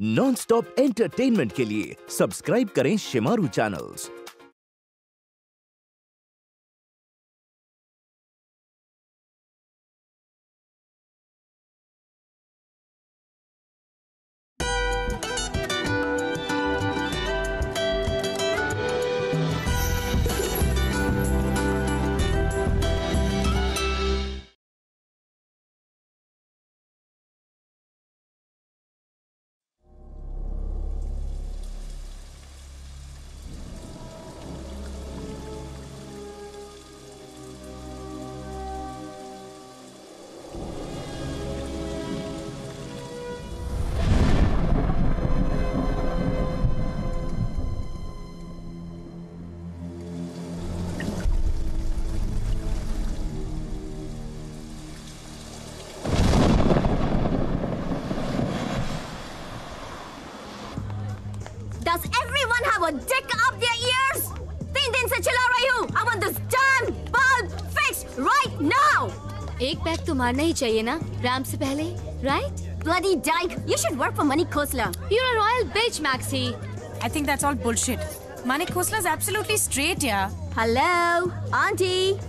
Non stop entertainment के लिए subscribe करें शिमारू चैनल्स मारना ही चाहिए ना रैम से पहले right Bloody dyke. You should work for Manik Khosla. You're a royal bitch, Maxi. I think that's all bullshit. Manik Khosla is absolutely straight, yeah. Hello, Auntie.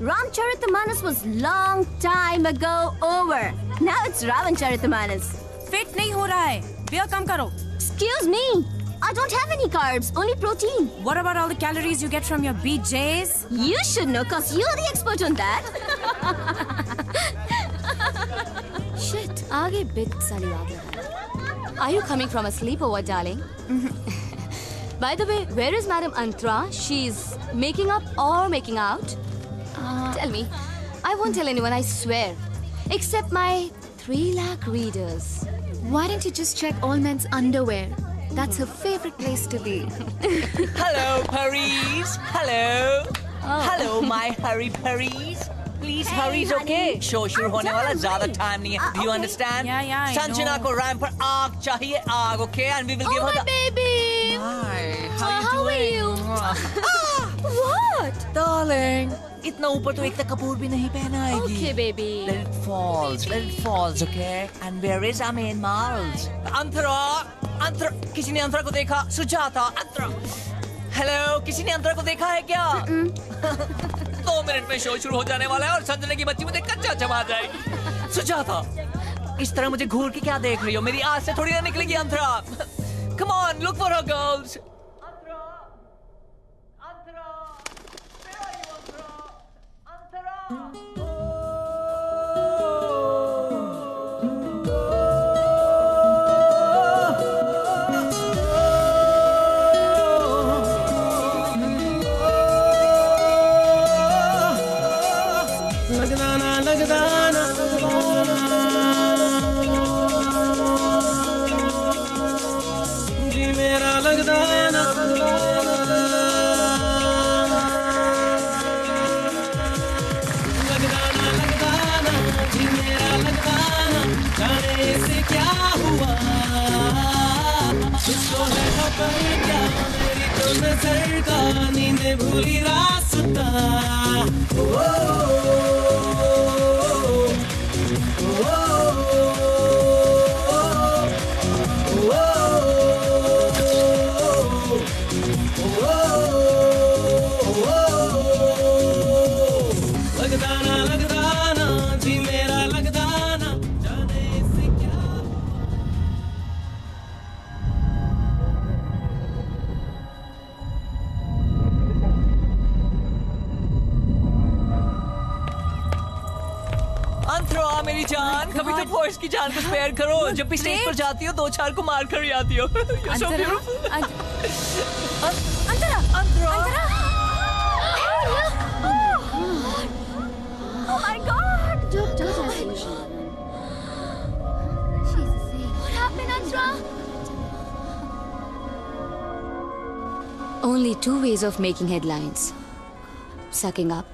Ramcharitamanas was long time ago over. Now it's Ravancharitamanas. Fit नहीं हो रहा है. Beer कम करो. Excuse me. I don't have any carbs, only protein. What about all the calories you get from your BJs? You should know, cause you're the expert on that. Shit, आगे bit साली आ गया. Are you coming from a sleepover, darling? By the way, where is Madam Antra? She's making up or making out? Tell me. I won't tell anyone, I swear. Except my three lakh readers. Why don't you just check all men's underwear? That's her favorite place to be. Hello, Paris. Hello. Hello, my hurry Paris. Please Harry okay show शुरू होने वाला ज़्यादा time नहीं है। Do you understand Sanjana को RAM पर आग चाहिए आग okay and we will give her baby how are you what darling इतना ऊपर तो एक तक कपूर भी नहीं पहना आएगी okay baby let it falls let it falls okay and where is I main models Antara Antara किसी ने अंतरा को देखा? सुजाता अंतरा हेलो किसी ने अंतरा को देखा है क्या. दो मिनट में शो शुरू हो जाने वाला है और संजना की बच्ची मुझे कच्चा चबा जाएगी. सुजाता, इस तरह मुझे घूर के क्या देख रही हो? मेरी आज से थोड़ी देर निकलेगी Antara. Come on look for her girls. नींद भूली जान कभी तो फोर्स की जान को स्पेयर करो जब भी स्टेज पर जाती हो दो चार को मार कर ही आती हो अंतरा? अं- अंतरा! अंतरा Oh my God. Don't, don't ask me. She's a. What happened, Antra? Only two ways of making headlines. Sucking up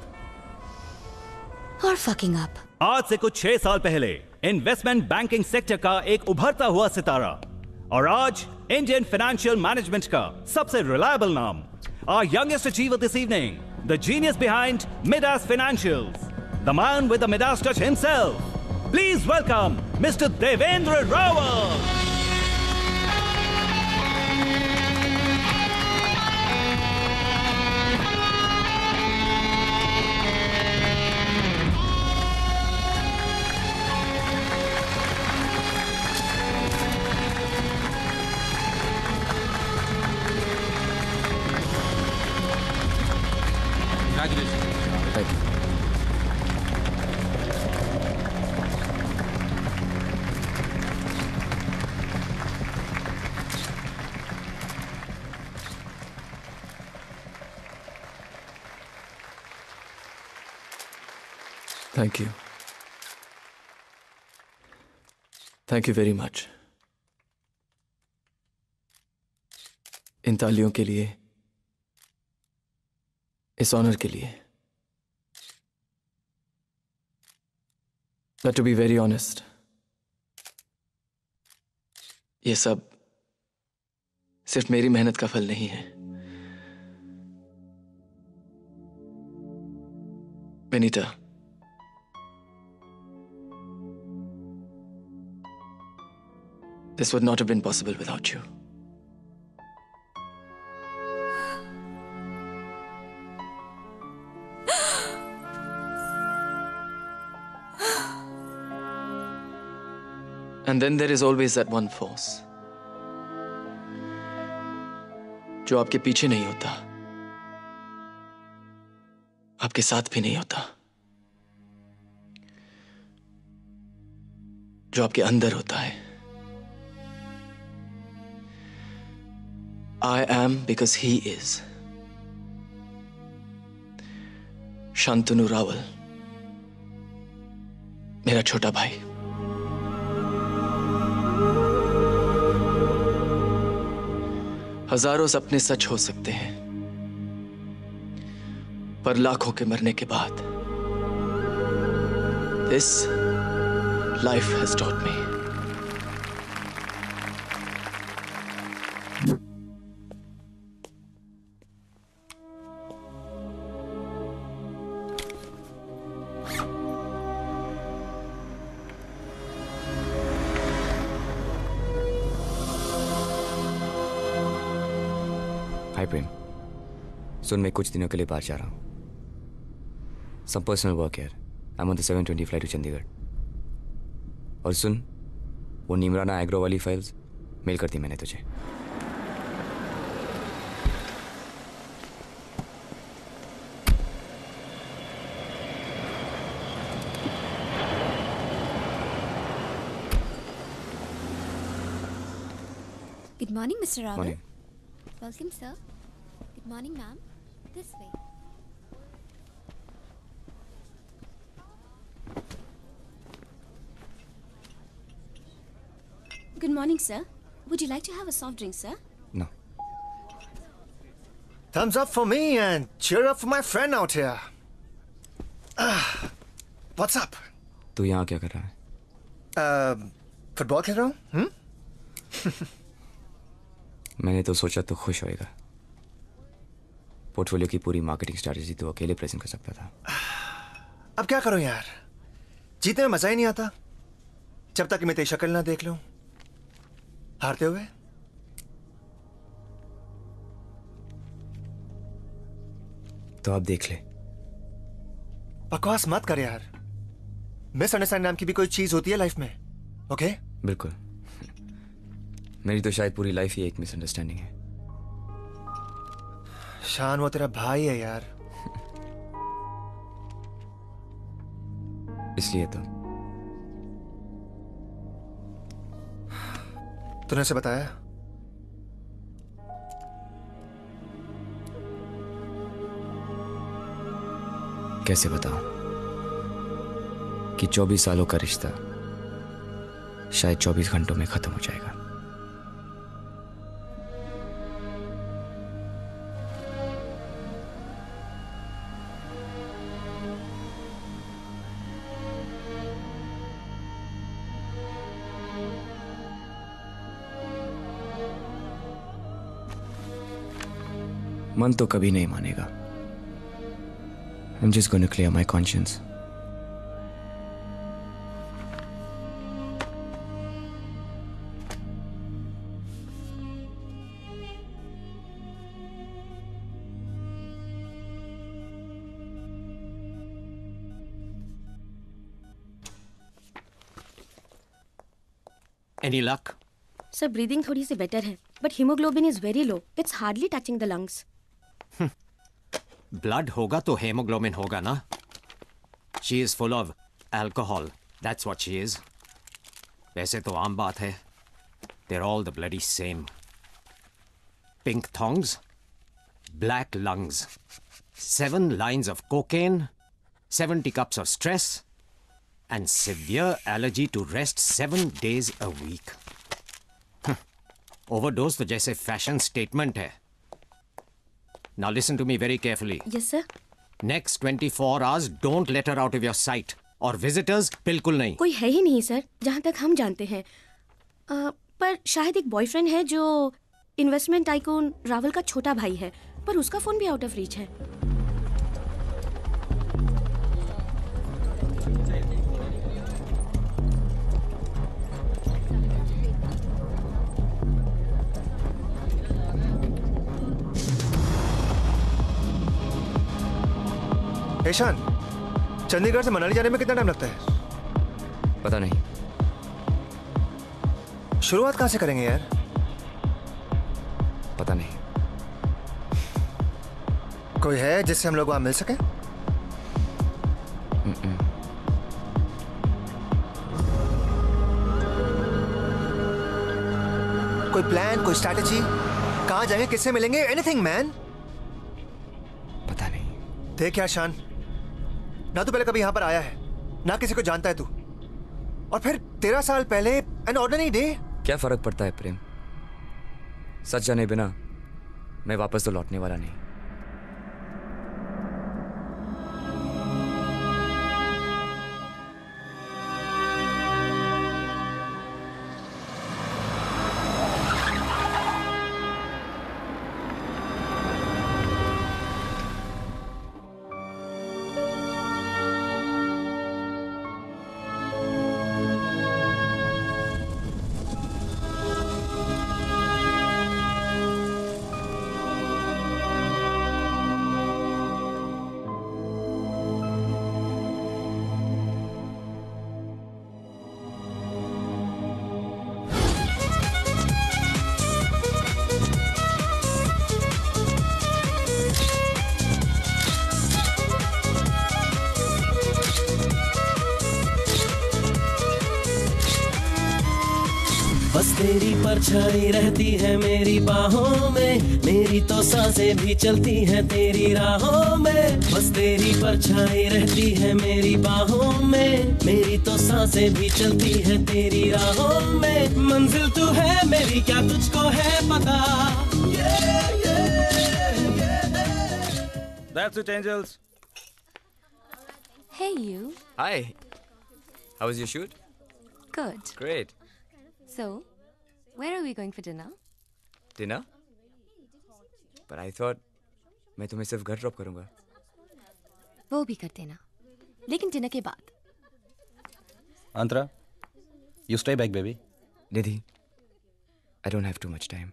or fucking up. आज से कुछ छह साल पहले इन्वेस्टमेंट बैंकिंग सेक्टर का एक उभरता हुआ सितारा। और आज इंडियन फाइनेंशियल मैनेजमेंट का सबसे रिलायबल नाम। Our youngest achieve this evening the genius behind Midas financial the man with the Midas touch himself please welcome mister Devendra Rawat thank you very much इन तालियों के लिए, इस ऑनर के लिए। But to be very honest ये सब सिर्फ़ मेरी मेहनत का फल नहीं है। बेनीता This would not have been possible without you. And then there is always that one force जो आपके पीछे नहीं होता आपके साथ भी नहीं होता जो आपके अंदर होता है I am because he is. Shantanu Rawal मेरा छोटा भाई। हज़ारों सपने सच हो सकते हैं, पर लाखों के मरने के बाद this life has taught me सुन मैं कुछ दिनों के लिए बाहर जा रहा हूँ सम पर्सनल वर्क यार I am on the seven twenty flight to Chandigarh और सुन वो निमराना एग्रो वाली फाइल्स मेल कर दी मैंने तुझे Good morning, Mr. Rawal. Morning. Welcome, sir. Good morning, ma'am. This way. Good morning, sir. Would you like to have a soft drink, sir? No. Thumbs up for me and cheer up for my friend out here. Ah, what's up? तू यहाँ क्या कर रहा है Uh, football खेल रहा हूँ हम्म? मैंने तो सोचा तो खुश होएगा पोर्टफोलियो की पूरी मार्केटिंग स्ट्रैटेजी तो अकेले प्रेजेंट कर सकता था। अब क्या करो यार? जीतने में मज़ा ही नहीं आता। जब तक मैं तेरी शक्ल ना देख लूँ। हारते हुए? तो आप देख ले। बकवास मत कर यार। मिसअंडरस्टैंड नाम की भी कोई चीज़ होती है लाइफ में ओके बिल्कुल। मेरी तो शायद पूरी लाइफ ही एक मिसअंडरस्टैंडिंग है। शान वो तेरा भाई है यार इसलिए तो। तूने उसे बताया? कैसे बताऊँ? कि 24 सालों का रिश्ता शायद 24 घंटों में खत्म हो जाएगा। मन तो कभी नहीं मानेगा I'm just going to clear my conscience. Any luck? Sir breathing थोड़ी सी बेटर है but haemoglobin is very low it's hardly touching the lungs blood होगा तो हेमोग्लोबिन होगा ना she is full of alcohol that's what she is वैसे तो आम बात है there all the bloody same pink thongs black lungs seven lines of cocaine seventy cups of stress and severe allergy to rest seven days a week. Overdose तो जैसे fashion statement है. Now listen to me very carefully. Yes, sir. Next 24 hours, don't let her out of your sight. और visitors बिल्कुल नहीं. कोई है ही नहीं sir जहाँ तक हम जानते हैं आ, पर शायद एक बॉयफ्रेंड है जो इन्वेस्टमेंट आइकॉन रावल का छोटा भाई है पर उसका फ़ोन भी आउट ऑफ़ रीच है ईशान चंडीगढ़ से मनाली जाने में कितना टाइम लगता है? पता नहीं। शुरुआत कहाँ से करेंगे यार? पता नहीं। कोई है जिससे हम लोग वहाँ मिल सके? कोई प्लान कोई स्ट्रैटेजी कहाँ जाएँगे किससे मिलेंगे? एनीथिंग मैन पता नहीं। देख यार शान ना तो पहले कभी यहाँ पर आया है, ना किसी को जानता है तू। और फिर तेरह साल पहले एन ऑर्डनरी डे क्या फ़र्क पड़ता है प्रेम? सच जाने बिना मैं वापस तो लौटने वाला नहीं। परछाई रहती है मेरी बाहों में मेरी तो साँसें भी चलती हैं तेरी राहों में बस तेरी परछाई रहती है मेरी बाहों में मेरी तो साँसें भी चलती हैं तेरी राहों में मंजिल तू है मेरी क्या तुझको है पता That's it, angels. Hey, you. Hi. How was your shoot? Good. Great. So, where are we going for dinner? Dinner? But I thought मैं तुम्हें सिर्फ घर ड्रॉप करूंगा वो भी कर देना लेकिन डिनर के बाद Antra, you stay back, baby. Nidhi, I don't have too much time.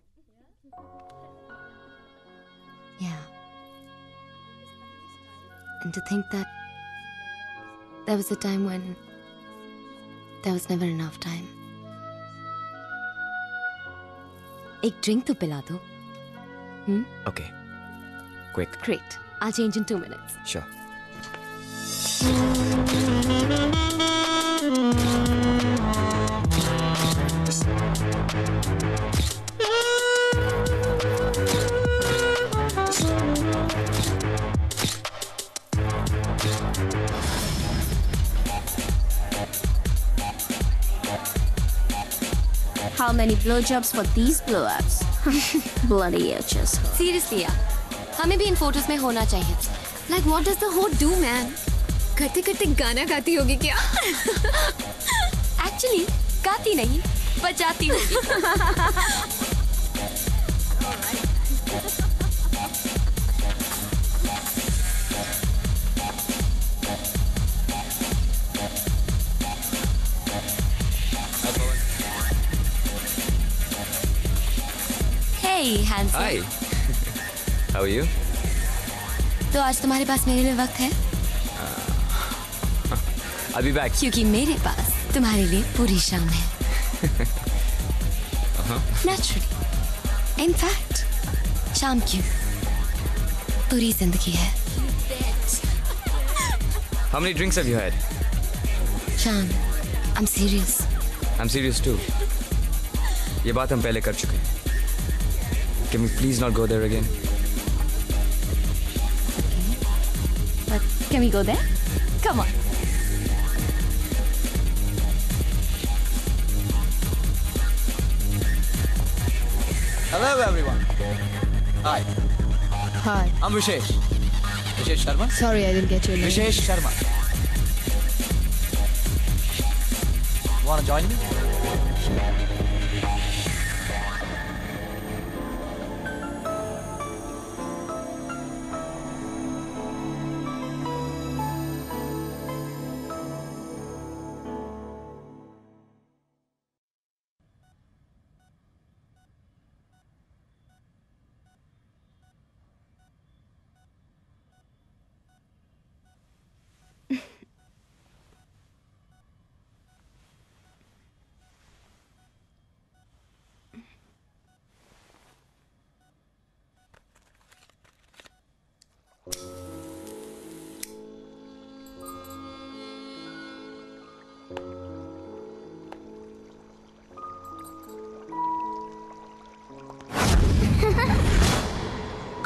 Yeah. And to think that there was a time when there was never enough time. एक ड्रिंक तो पिला दो हम्म Okay. Quick. Great. I'll change in two minutes. Sure. many blowjobs for these blowups. Bloody itches. Seriously, yeah. हमें भी इन photos में होना चाहिए like what does the hot do man करते करते गाना गाती होगी क्या एक्चुअली गाती नहीं बचाती होगी। Handsome. Hi. How are you? तो आज तुम्हारे पास मेरे लिए वक्त है I'll be back. क्योंकि मेरे पास तुम्हारे लिए पूरी शाम है Uh-huh. नेचुरली इनफैक्ट शाम क्यों पूरी ज़िंदगी है How many drinks have you had? I am serious I'm serious too. ये बात हम पहले कर चुके हैं. Can we please not go there again? But can we go there? Come on. Hello, everyone. Hi. Hi. I'm Vishesh. Vishesh Sharma? Sorry, I didn't get your name. Vishesh Sharma. Want to join me?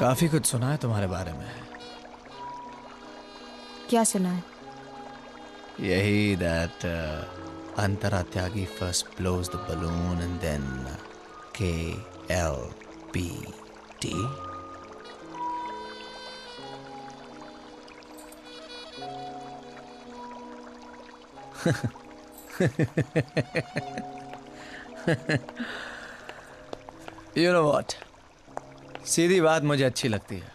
काफ़ी कुछ सुना है तुम्हारे बारे में। क्या सुना है? यही that अंतरात्यागी first blows the balloon and then K L P T you know what? सीधी बात मुझे अच्छी लगती है।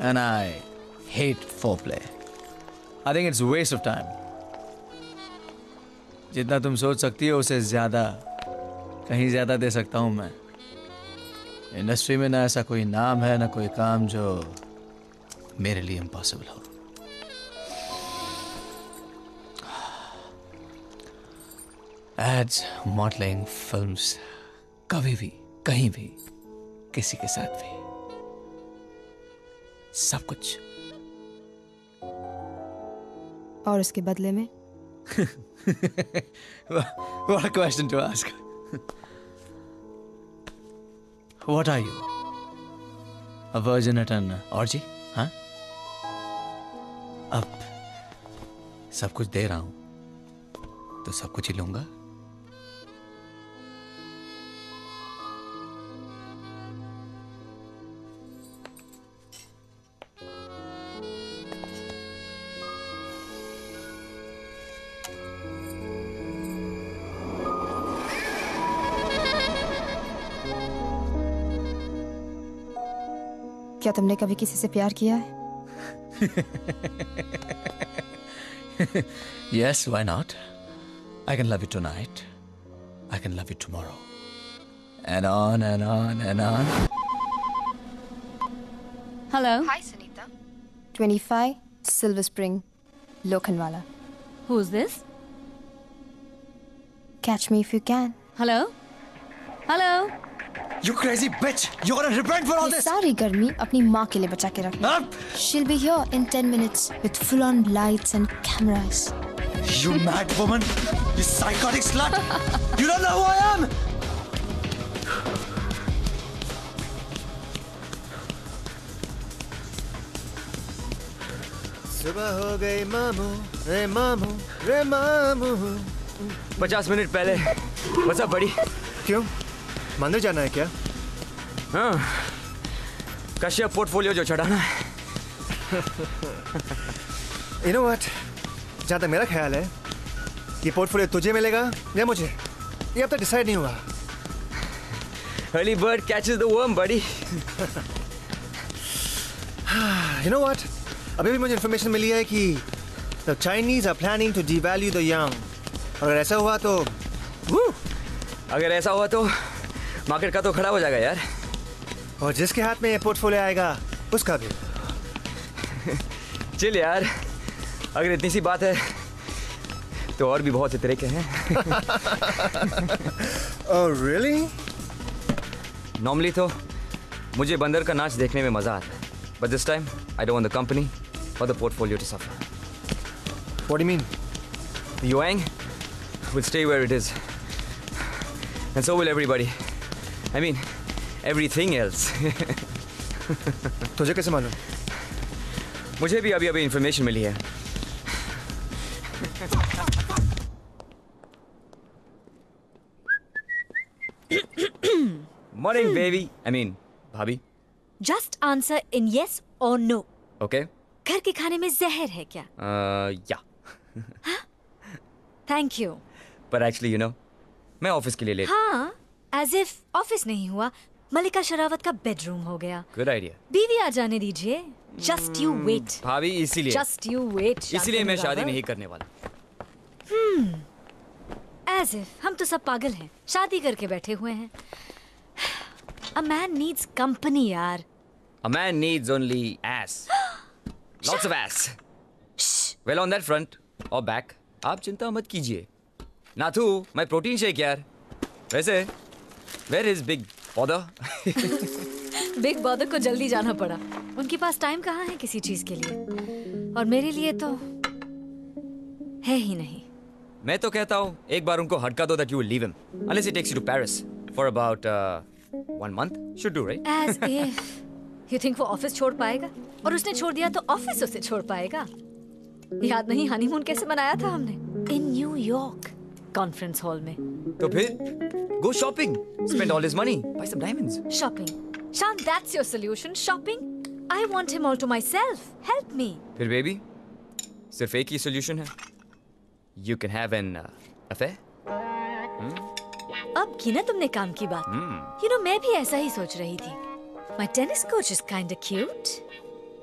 And I hate foreplay I think it's waste of time जितना तुम सोच सकती हो, उसे ज़्यादा, कहीं ज़्यादा दे सकता हूँ मैं। इंडस्ट्री में ना ऐसा कोई नाम है, ना कोई काम जो मेरे लिए इम्पॉसिबल हो। एड्स मॉडलिंग फिल्म्स कभी भी, कहीं भी किसी के साथ भी। सब कुछ। और इसके बदले में? What question to ask what are you a virgin at an orgy हाँ अब सब कुछ दे रहा हूँ तो सब कुछ ही लूँगा। क्या तुमने कभी किसी से प्यार किया है yes, why not? I can love you tonight. I can love you tomorrow. And on and on and on. Hello. Hi, Sunita. 25, Silver Spring, Lokhandwala. Who's this? Catch me if you can. Hello? Hello? You crazy bitch! You're gonna repent for all this! सारी गर्मी अपनी माँ के लिए बचा के रखना She'll be here in 10 minutes with full-on lights and cameras. You mad woman! You psychotic slut! you don't know who I am! सुबह हो गई मामू रे मामू रे मामू पचास मिनट पहले बस बड़ी क्यों मंदिर जाना है क्या हाँ कश्यप पोर्टफोलियो जो चढ़ाना है यू नो व्हाट जहाँ तक मेरा ख्याल है कि पोर्टफोलियो तुझे मिलेगा या मुझे ये अब तक डिसाइड नहीं हुआ Early bird catches the worm, buddy. you know what? अभी भी मुझे इन्फॉर्मेशन मिली है कि the Chinese planning to devalue the yuan. और अगर ऐसा हुआ तो अगर ऐसा हुआ तो मार्केट का तो खड़ा हो जाएगा यार और जिसके हाथ में ये पोर्टफोलियो आएगा उसका भी चिल यार अगर इतनी सी बात है तो और भी बहुत से तरीके हैं oh, really? नॉर्मली तो मुझे बंदर का नाच देखने में मज़ा आता है but this time I don't want the company और the portfolio to suffer do you mean? The Yuang will stay where it is. And so will everybody. I mean, everything else. तुझे कैसे मालूम? मुझे भी अभी अभी इंफॉर्मेशन मिली है। Morning baby I mean bhabhi. Just answer in yes or no okay घर के खाने में जहर है क्या? या थैंक यू पर एक्चुअली यू नो मैं ऑफ़िस के लिए लेट हाँ। एज इफ़ ऑफ़िस नहीं हुआ मलिका शरावत का बेडरूम हो गया। गुड आइडिया बीवी आ जाने दीजिए। जस्ट यू वेट भाभी इसीलिए। जस्ट यू वेट इसीलिए मैं शादी नहीं करने वाला। एज इफ़ हम तो सब पागल हैं। शादी करके बैठे हुए हैं। अ मैन नीड्स कंपनी यार। A man needs only ass. Lots of ass. Well, on that front or back, आप चिंता मत कीजिए। नाथू मैं प्रोटीन शेक यार। वैसे वेयर इज़ बिग पौधा बिग बॉदर को जल्दी जाना पड़ा। उनके पास टाइम कहाँ है किसी चीज़ के लिए? और मेरे लिए तो है ही नहीं। मैं तो कहता हूँ एक बार उनको हटका दो that you will leave him unless he takes you to Paris for about one month should do right as if you think वो ऑफ़िस छोड़ पाएगा? और उसने छोड़ दिया तो ऑफ़िस उसे छोड़ पाएगा? याद नहीं हनीमून कैसे मनाया था हमने? इन न्यूयॉर्क कॉन्फ्रेंस हॉल में। तो फिर go shopping spend all his money buy some diamonds shopping Shaan that's your solution shopping I want him all to myself help me फिर बेबी सिर्फ़ एक ही सॉल्यूशन है। You can have an affair अब की ना तुमने काम की बात। यू नो मैं भी ऐसा ही सोच रही थी। My tennis coach is kind of cute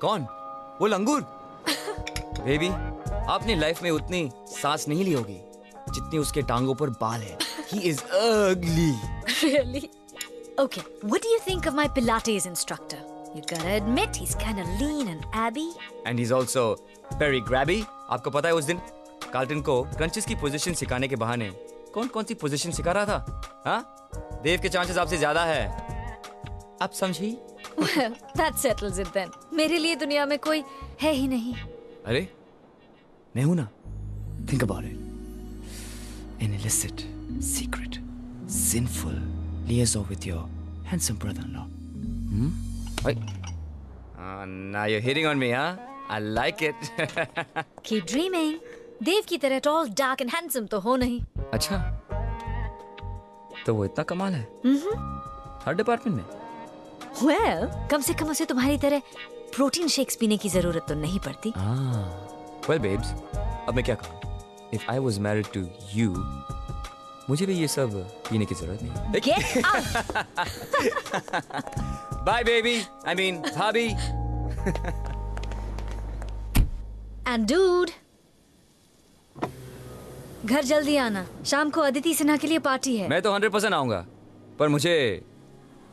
कौन? वो लंगूर। बेबी आपने लाइफ में उतनी सांस नहीं ली होगी। जितनी उसके टांगों पर बाल है। He is ugly really? Okay, what do you think of my Pilates instructor? You gotta admit, he's kind of lean and abby. He is also very grabby आपको पता है उस दिन कार्टन को क्रंचेस की पोजीशन सिखाने के बहाने कौन कौन सी पोजीशन सिखा रहा था? हाँ? देव के चांसेस आपसे ज़्यादा है। आप समझी? Well, that settles it then. मेरे लिए दुनिया में कोई है ही नहीं। अरे मैं हूँ ना। Think about it an illicit secret sinful liaison with your handsome brother-in-law hmm? Wait. Uh, now you're hitting on me huh I like it Keep dreaming. Dev की तरह tall, dark and handsome तो हो नहीं अच्छा तो वो इतना कमाल है हर डिपार्टमेंट में Well, कम से कम उसे तुम्हारी तरह प्रोटीन शेक्स पीने की ज़रूरत तो नहीं पड़ती वेल बेब्स अब मैं क्या कहूँ if I was married to you मुझे भी ये सब पीने की ज़रूरत नहीं! Bye baby I mean bhabhi And dude, घर जल्दी आना। शाम को अदिति सिन्हा के लिए पार्टी है। मैं तो हंड्रेड परसेंट आऊँगा। पर मुझे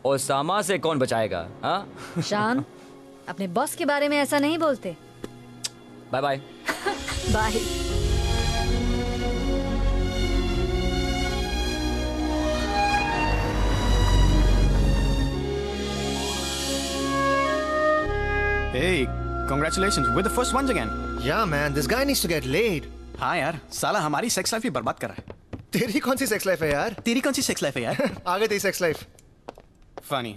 ओसामा से कौन बचाएगा हाँ? शान अपने बॉस के बारे में ऐसा नहीं बोलते। Bye bye bye Hey, congratulations. We're the first ones again. Yeah, man. This guy needs to get laid. हाँ यार साला हमारी सेक्स लाइफ ही बर्बाद कर रहा है। तेरी कौन सी सेक्स लाइफ है यार? तेरी कौन सी सेक्स लाइफ है यार? आगे तेरी सेक्स लाइफ फनी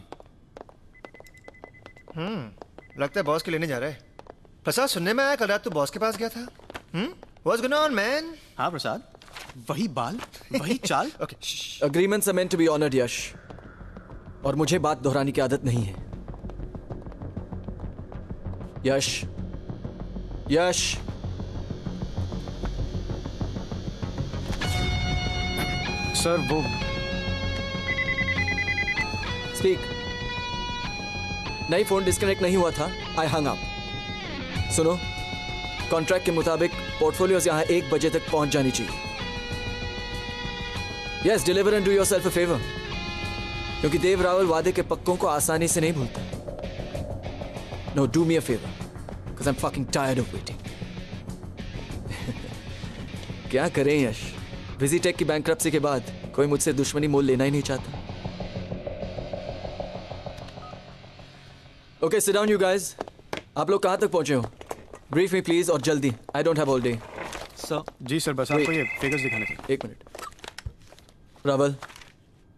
हम्म लगता है बॉस के लेने जा रहा है। प्रसाद सुनने में आया कल रात तू बॉस के पास गया था? Hmm what's going on man हाँ प्रसाद। वही बाल वही चाल। Okay Agreements are meant to be honored, Yash और मुझे बात दोहराने की आदत नहीं है। यश यश सर वो स्पीक नहीं फ़ोन डिस्कनेक्ट नहीं हुआ था. आई हंग अप सुनो. कॉन्ट्रैक्ट के मुताबिक पोर्टफोलियोज यहाँ एक बजे तक पहुँच जानी चाहिए। Yes deliver and do yourself favour क्योंकि देव रावल वादे के पक्कों को आसानी से नहीं भूलता। No do me a favour I am fucking tired of waiting क्या करें यश? बिज़ी टेक की बैंक्रप्सी के बाद कोई मुझसे दुश्मनी मोल लेना ही नहीं चाहता। Okay sit down you guys आप लोग कहाँ तक पहुँचे हो? ब्रीफ मी प्लीज़ और जल्दी। I don't have all day sir ji sir बस आपको ये फिगर्स दिखाने थे। एक मिनट रावल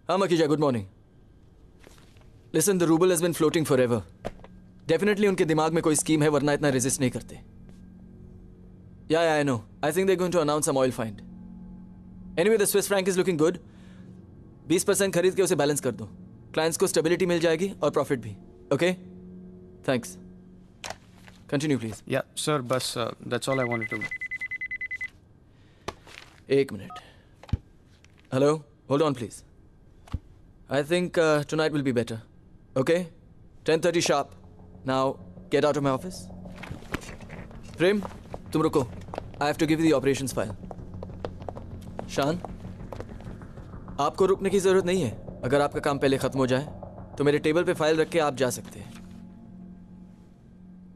हाँ Makija good morning listen the rouble has been floating forever definitely उनके दिमाग में कोई स्कीम है वरना इतना रेजिस्ट नहीं करते। या I know I think they going to announce some oil find anyway the Swiss franc is looking good 20 percent खरीद के उसे बैलेंस कर दो। क्लाइंट्स को स्टेबिलिटी मिल जाएगी और प्रॉफिट भी। ओके थैंक्स कंटिन्यू प्लीज़ या सर बस that's all I wanted to. एक minute. Hello hold on please I think tonight will be better okay ten thirty sharp now get out of my office Prem तुम रुको I have to give the operations file Shaan आपको रुकने की ज़रूरत नहीं है। अगर आपका काम पहले खत्म हो जाए तो मेरे टेबल पे फ़ाइल रख के आप जा सकते हैं।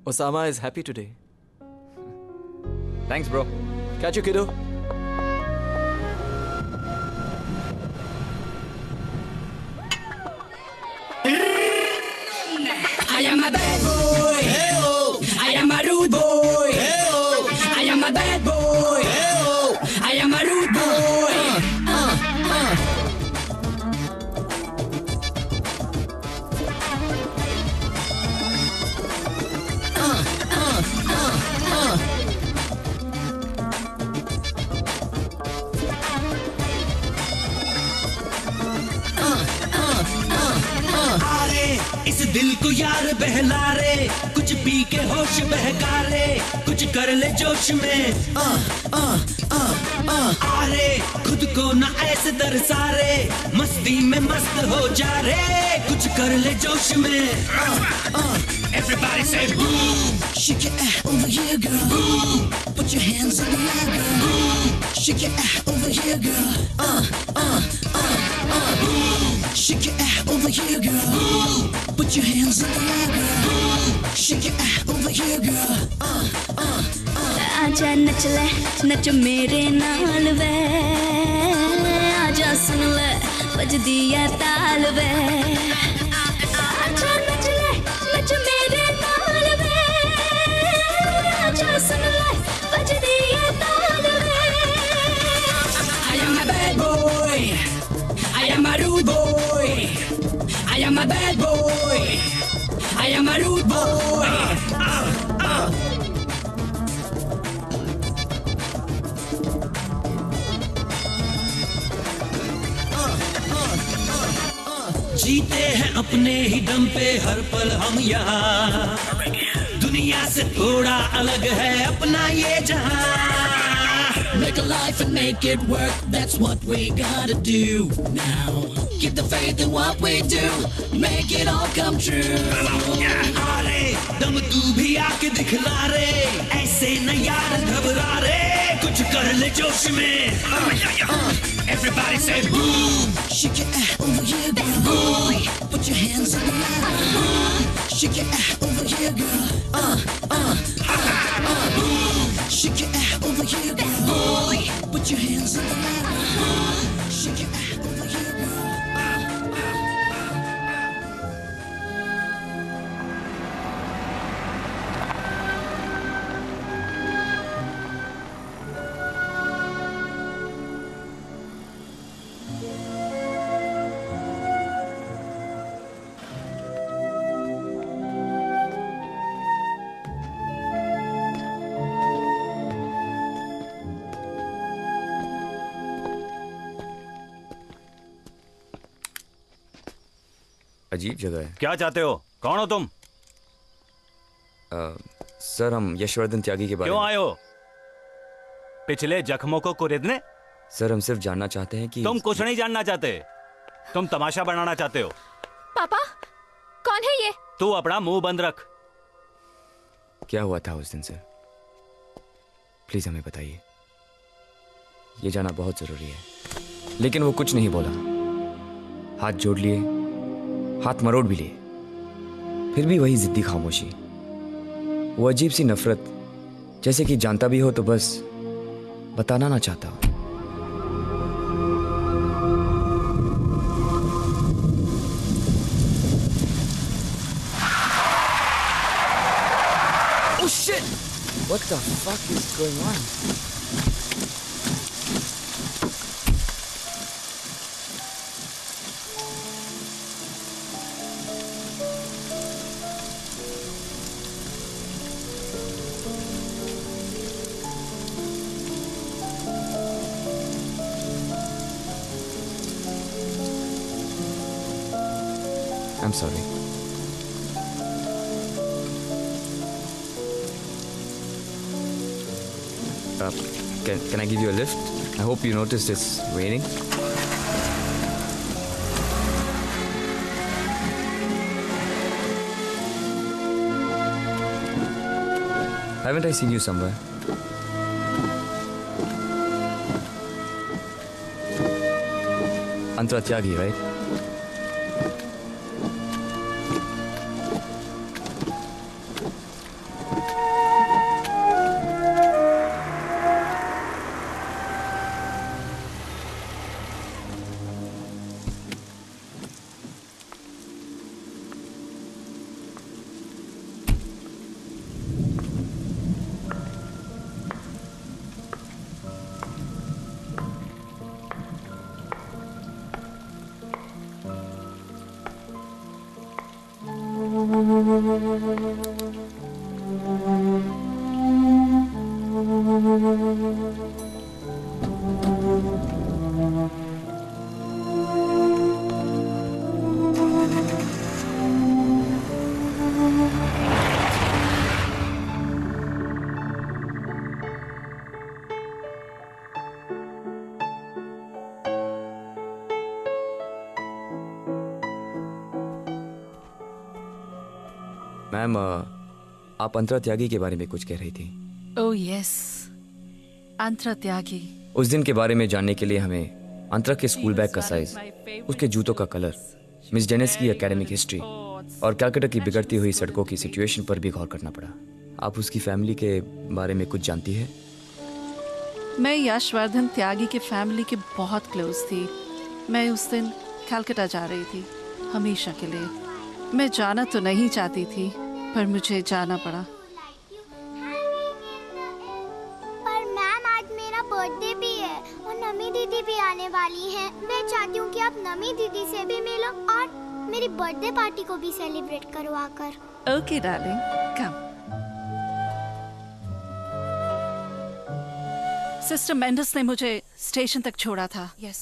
Osama is happy today thanks bro catch you kiddo को यार बहला रे कुछ पी के होश बहका रे कुछ कर ले जोश में आ, आ, आ, आ, अरे खुद को ना ऐसे दरसा रे मस्ती में मस्त हो जा रे कुछ कर ले जोश में आ, आ, Everybody say boom Shake your ass over here, girl. Boom. Put your hands in the air, girl. Boom. Shake your ass over here, girl. Uh, uh, uh, uh. Boom. Shake your ass over here, girl. Boom. Put your hands in the air, girl. Boom. Shake your ass over here, girl. Uh, uh, uh. आजा नच ले नच मेरे नाल वे आजा सुन ले बजदी है ताल वे आजा नच ले नच मेरे a bad boy. I am a rude boy. Uh, uh. जीते हैं अपने ही दम पे हर पल हम यहाँ दुनिया से थोड़ा अलग है अपना ये जहाँ Make a life and make it work. That's what we gotta do now. Keep the faith in what we do. Make it all come true. अरे दम तू भी आके दिखला रे ऐसे न यार घबरा रे कुछ कर ले जोश में Everybody say boom Shake your ass over here, girl. Boom. Put your hands in the air. Boom. Shake your ass over here, girl. Uh, uh, uh, uh. Boom. Shake your ass over here, girl. Boom. Put your hands in the air. Boom. Shake your ass अजीब जगह है। क्या चाहते हो? कौन हो तुम? अ, sir हम यशवर्धन त्यागी के बारे क्यों में आए हो? पिछले जख्मों को कुरेदने? सर हम सिर्फ़ जानना चाहते हैं कि तुम कुछ नहीं जानना चाहते। तुम तमाशा बनाना चाहते हो। पापा कौन है ये? तू अपना मुँह बंद रख। क्या हुआ था उस दिन सर? प्लीज़ हमें बताइए। ये जाना बहुत ज़रूरी है। लेकिन वो कुछ नहीं बोला। हाथ जोड़ लिए। हाथ मरोड़ भी लिए फिर भी वही जिद्दी खामोशी वो अजीब सी नफरत, जैसे कि जानता भी हो तो बस बताना ना चाहता Oh! What the fuck is going on? I'm sorry. Uh, can, can I give you a lift? I hope you noticed it's raining. Haven't I seen you somewhere? Antara Tyagi, right? Ma'am आप अंतरा त्यागी के बारे में कुछ कह रही थी। Oh yes अंतरा त्यागी उस दिन के बारे में जानने के लिए हमें अंतरा के स्कूल बैग का साइज़ उसके जूतों का कलर मिस जेनेस की एकेडमिक हिस्ट्री और कैलकाटा की बिगड़ती हुई सड़कों की सिचुएशन पर भी गौर करना पड़ा। आप उसकी फैमिली के बारे में कुछ जानती है? मैं यशवर्धन त्यागी के फैमिली के बहुत क्लोज थी। मैं उस दिन कलकत्ता जा रही थी हमेशा के लिए। मैं जाना तो नहीं चाहती थी। पर मुझे जाना पड़ा। पर मैम आज मेरा बर्थडे भी है और नमी दीदी भी आने वाली हैं। मैं चाहती हूँ कि आप नमी दीदी से भी मिलो और मेरी बर्थडे पार्टी को भी सेलिब्रेट करवा कर okay darling come sister Mendes ने मुझे स्टेशन तक छोड़ा था। Yes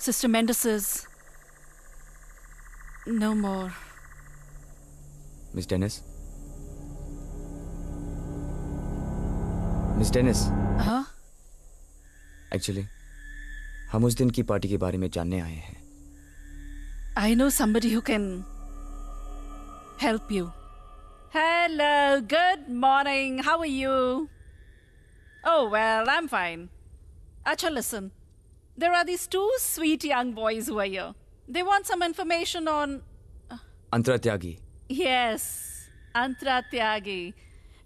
sister Mendes is no more miss Dennis miss Dennis हाँ एक्चुअली हम उस दिन की पार्टी के बारे में जानने आए हैं I know somebody who can help you. Hello, good morning. How are you? Oh, well, I'm fine. Acha, listen. There are these two sweet young boys who are here. They want some information on. Antara Tyagi Yes, Antra Tyagi.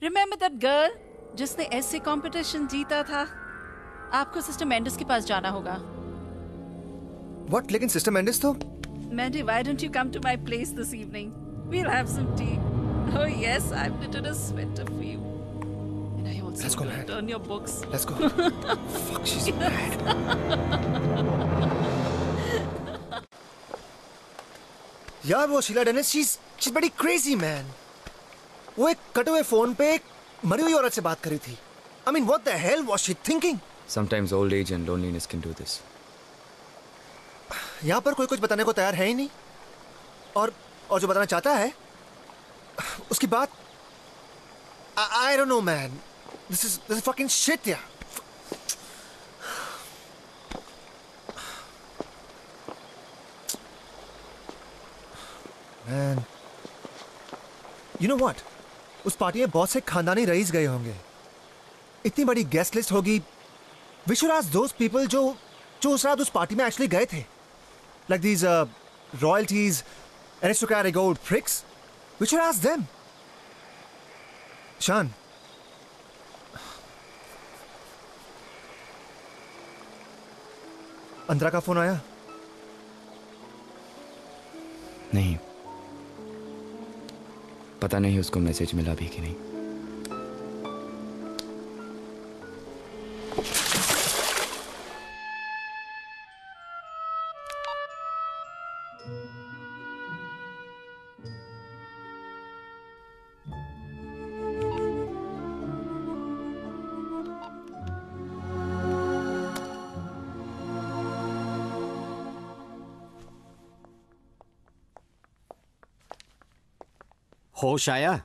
Remember that girl जिसने ऐसे competition जीता था आपको sister Mendis के पास जाना होगा what लेकिन sister Mendis तो Mandy, why don't you come to my place this evening? We'll have some tea. Oh, yes, I've knitted a sweater for you. And I also Let's go, wrote on your books. Let's go. Fuck, she's mad. यार वो Sheila Dennis she's she's बड़ी crazy man वो एक कटे हुए phone पे एक मरी हुई औरत से बात करी थी। I mean what the hell was she thinking Sometimes old age and loneliness can do this. यहाँ पर कोई कुछ बताने को तैयार है ही नहीं। और और जो बताना चाहता है उसकी बात I don't know man this is this fucking shit या मैन यू नो व्हाट उस पार्टी में बहुत से खानदानी रईस गए होंगे। इतनी बड़ी गेस्ट लिस्ट होगी। वी शुड आस्क पीपल जो जो उस रात उस पार्टी में एक्चुअली गए थे। Uh, royalties, aristocratic old pricks. We should ask them. अंतरा का फ़ोन आया। नहीं। पता नहीं उसको मैसेज मिला भी कि नहीं। होश आया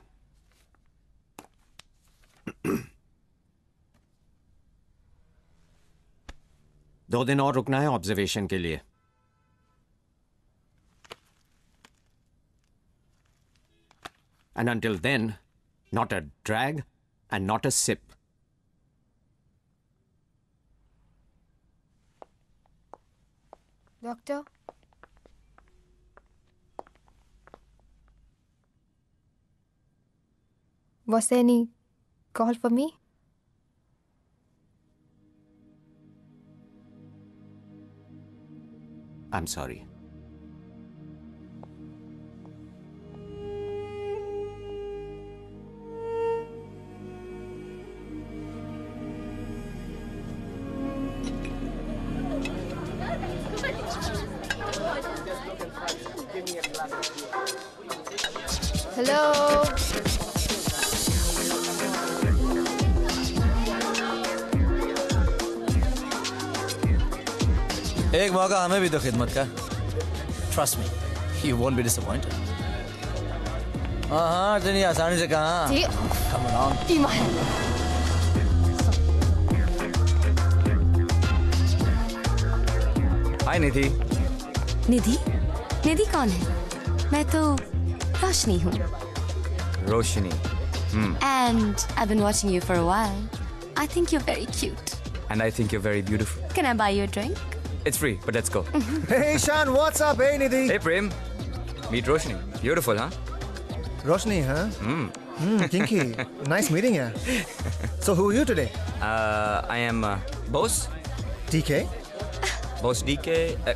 दो दिन और रुकना है ऑब्जर्वेशन के लिए। And until then not a drag and not a sip doctor Was there any call for me? I'm sorry. होगा हमें भी तो खिदमत का trust me you won't be disappointed हाँ हाँ इतनी आसानी से कहा निधि निधि निधि कौन है मैं तो रोशनी हूँ Roshni and I been watching you for while I think you very cute and I think you very beautiful can I buy your drink It's free, but let's go. Hey Shan, what's up? Hey Nidhi. Hey Prem. Meet Roshni. Beautiful, huh? Roshni, huh? Hmm. Hmm, kinky. nice meeting you. So who are you today? Uh, I am uh, Boss. DK. Boss DK. Uh,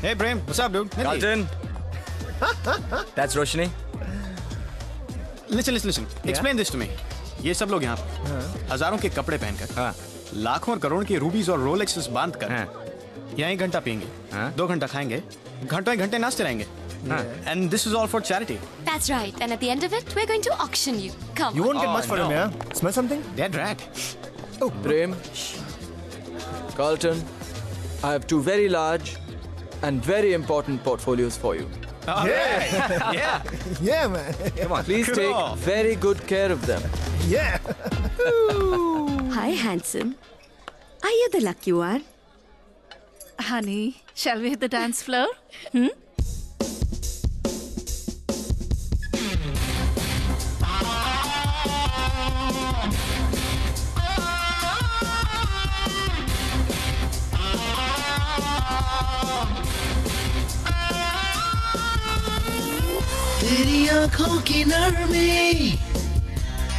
Hey, Prem, what's up, dude? Carlton. That's Roshni. Listen, listen, listen. Explain this to me. ये सब लोग यहाँ पर हजारों के कपड़े पहनकर लाखों और करोड़ के रूबीज और रोलेक्सेस बाँध कर यहाँ एक घंटा पियेंगे दो घंटा खाएँगे घंटों घंटे नाचते रहेंगे and this is all for charity That's right. And at the end of it, we're going to auction you. Come. You won't get on. much for no. him, yeah? Smell something? Dead rat. Oh, Prem, Carlton, I have two very large and very important portfolios for you. yeah. yeah. Yeah, man. Come on. Please take very good care of them. Yeah. Hi, handsome. Are you the lucky one? Honey, shall we hit the dance floor? Hmm? तेरी आंखों की नरमी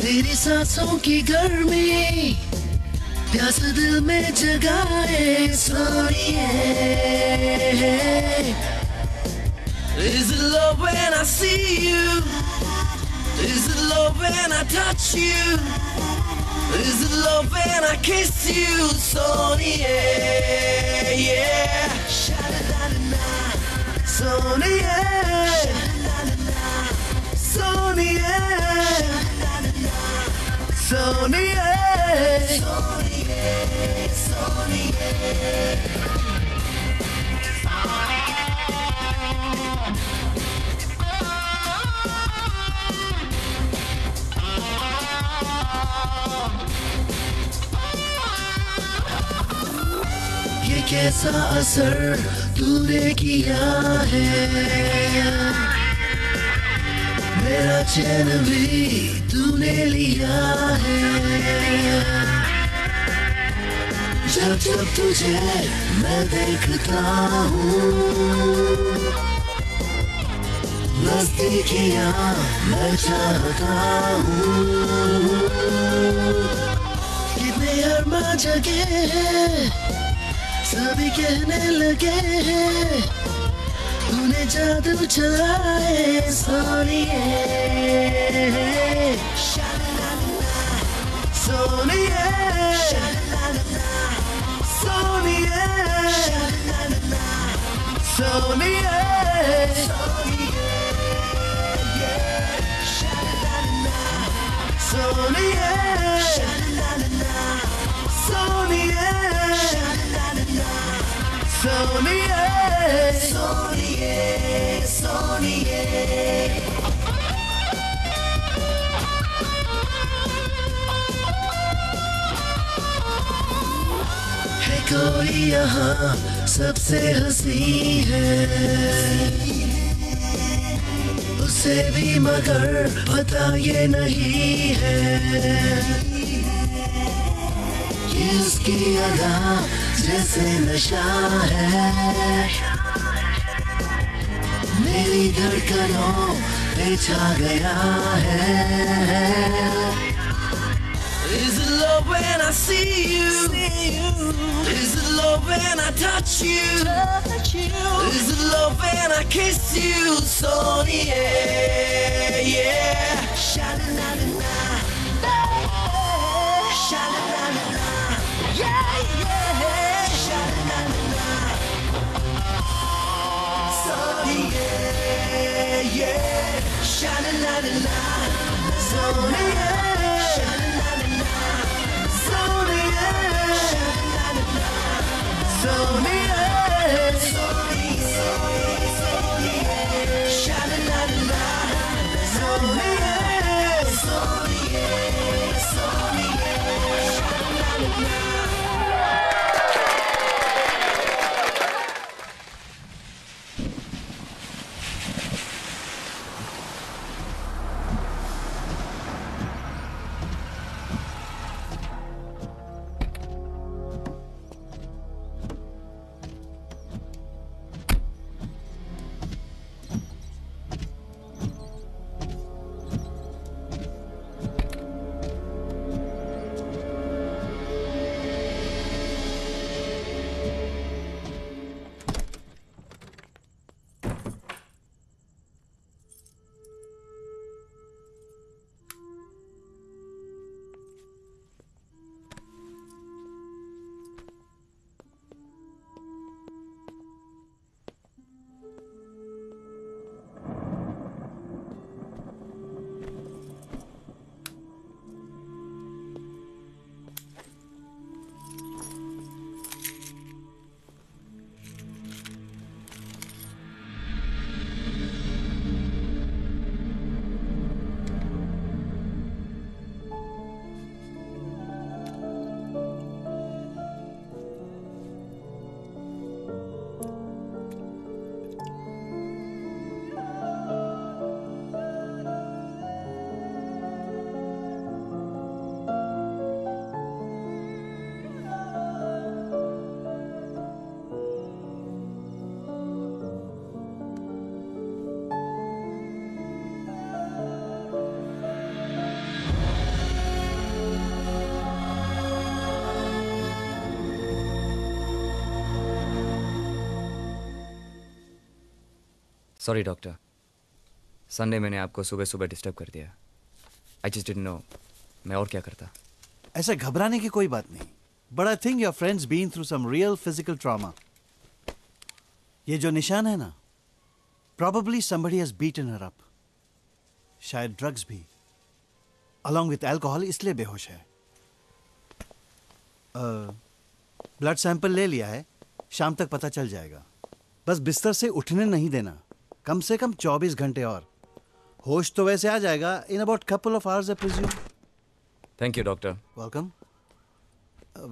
तेरी सांसों की गर्मी प्यास दिल में जगाए सोनिए Is it love when I see you? Is it love when I touch you? Is it love when I kiss you? Sonia, yeah. Sonia, Sonia, Sonia, ये कैसा असर तूने किया है? मेरा चैन भी तूने लिया है। जब जब तुझे मैं देखता हूँ, नजदीकियाँ मैं चाहता हूँ। कितने अरमा जगे हैं, सभी कहने लगे हैं तूने जादू चलाए सोनिए सोनिए सोनिए सोनिए सोनिए सोनिए सोनिए। सोनिए सोनिए। कोई यहाँ सबसे हसी है। उसे भी मगर पता ये नहीं है। इसकी अदा जैसे नशा है मेरी धड़कनों पे छा गया है Is it love when I see you? Is it love when I touch you? Is it love when I kiss you? Sony, yeah, yeah. So sorry doctor Sunday मैंने आपको सुबह सुबह डिस्टर्ब कर दिया। आई जस्ट डिडंट नो मैं और क्या करता। ऐसे घबराने की कोई बात नहीं। But I think your friend's been through some real physical trauma ये जो निशान है ना probably somebody has beaten her up शायद ड्रग्स भी। अलॉन्ग with alcohol इसलिए बेहोश है। ब्लड uh, सैंपल ले लिया है शाम तक पता चल जाएगा। बस बिस्तर से उठने नहीं देना। कम से कम 24 घंटे और। होश तो वैसे आ जाएगा in about couple of hours I presume thank you doctor welcome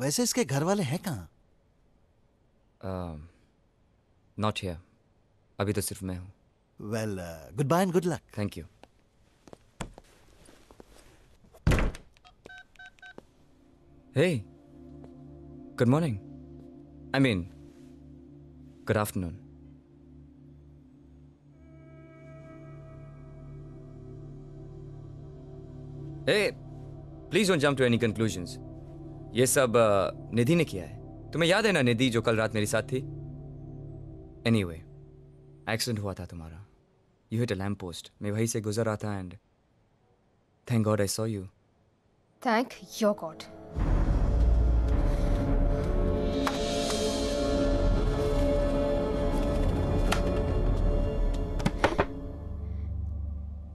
वैसे इसके घर वाले हैं कहाँ? नॉट हियर अभी तो सिर्फ़ मैं हूँ। Well goodbye and good luck thank you hey good morning I mean good afternoon hey please don't jump to any conclusions ये सब uh, निधि ने किया है। तुम्हें याद है ना निधि जो कल रात मेरी साथ थी? एनी एनीवे एक्सीडेंट हुआ था तुम्हारा। You hit a lamp post मैं वहीं से गुजर रहा था and thank God I saw you thank your God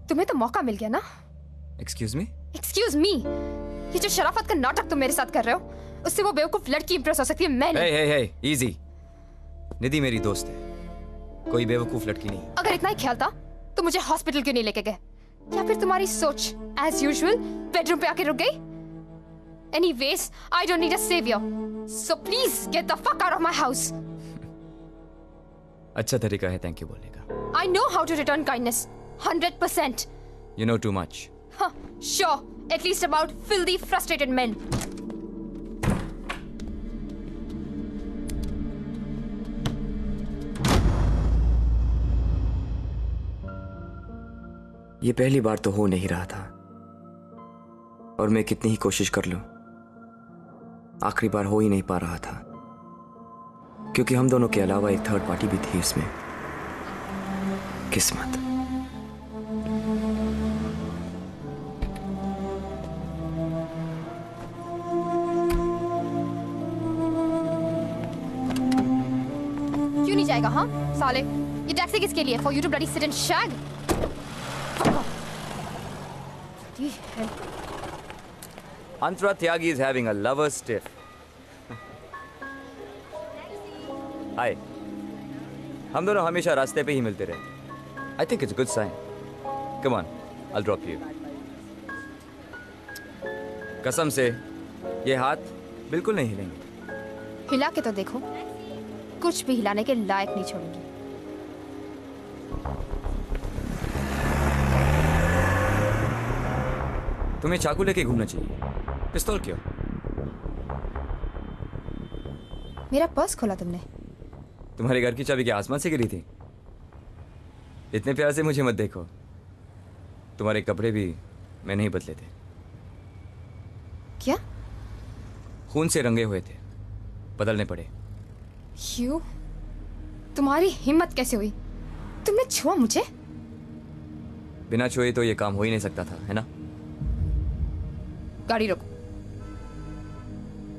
तुम्हें तो मौका मिल गया ना? एक्सक्यूज मी एक्सक्यूज मी ये जो शराफत का नाटक तुम मेरे साथ कर रहे हो उससे वो बेवकूफ़ लड़की इंप्रेस हो सकती है मैं नहीं हे हे इजी निधि मेरी दोस्त है। कोई बेवकूफ़ लड़की नहीं अगर इतना ही ख्याल था तो मुझे हॉस्पिटल क्यों नहीं लेके गए? या फिर तुम्हारी सोच एज यूजुअल बेडरूम पे आके रुक गई? Anyways, I don't need a savior. So please get the fuck out of my house. अच्छा तरीका है थैंक यू बोलने का। I know how to return kindness. 100%. You know too much Huh, sure. At least about filthy, frustrated men. ये पहली बार तो हो नहीं रहा था। और मैं कितनी ही कोशिश कर लूँ। आखिरी बार हो ही नहीं पा रहा था। क्योंकि हम दोनों के अलावा एक थर्ड पार्टी भी थी इसमें। किस्मत। जाएगा हाँ? साले ये टैक्सी किसके लिए? For you to bloody sit and shag Antra Tyagi is having a lover stiff. Hi. हम दोनों हमेशा रास्ते पे ही मिलते रहे। I think it's good sign come on I drop you कसम से ये हाथ बिल्कुल नहीं हिलेंगे। हिला के तो देखो। कुछ भी हिलाने के लायक नहीं छोड़ूँगी। तुम्हें चाकू लेके घूमना चाहिए। पिस्तौल क्यों? मेरा पर्स खोला तुमने। तुम्हारे घर की चाबी क्या आसमान से गिरी थी? इतने प्यार से मुझे मत देखो। तुम्हारे कपड़े भी मैं नहीं बदले थे। क्या? खून से रंगे हुए थे। बदलने पड़े। यू तुम्हारी हिम्मत कैसे हुई? तुमने छुआ मुझे? बिना छुए तो ये काम हो ही नहीं सकता था है ना? गाड़ी रोको।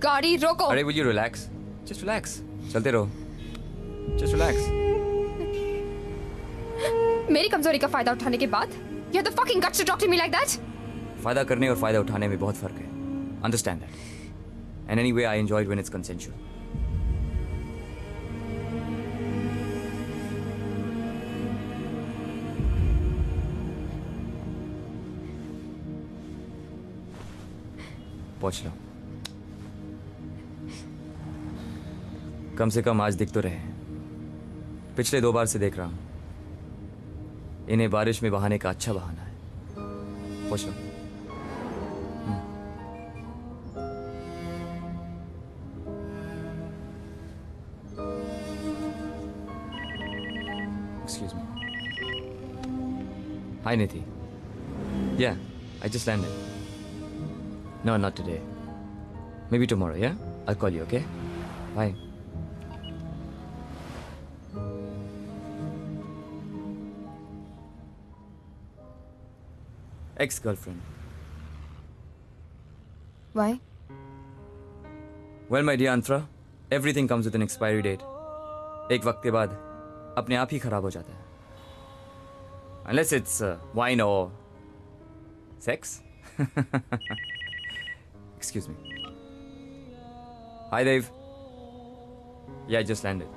गाड़ी रोको। अरे will you relax just relax चलते रहो। जस्ट रिलैक्स मेरी कमज़ोरी का फ़ायदा उठाने के बाद you have the fucking guts to talk to me like that फ़ायदा करने और फ़ायदा उठाने में बहुत फ़र्क है। Understand that and anyway I enjoyed when it's consensual पहुँच लो कम से कम आज दिख तो रहे पिछले दो बार से देख रहा हूँ इन्हें बारिश में बहाने का अच्छा बहाना है पहुँच लो Excuse me. Hi, Nithi. Yeah, I. No, not today. Maybe tomorrow, yeah? I'll call you, okay? Bye. Ex girlfriend. Why? Well, my dear Antra, everything comes with an expiry date. एक वक्त के बाद अपने आप ही खराब हो जाता है Unless it's uh, wine or sex. Excuse me. Hi, Dave. Yeah, I just landed.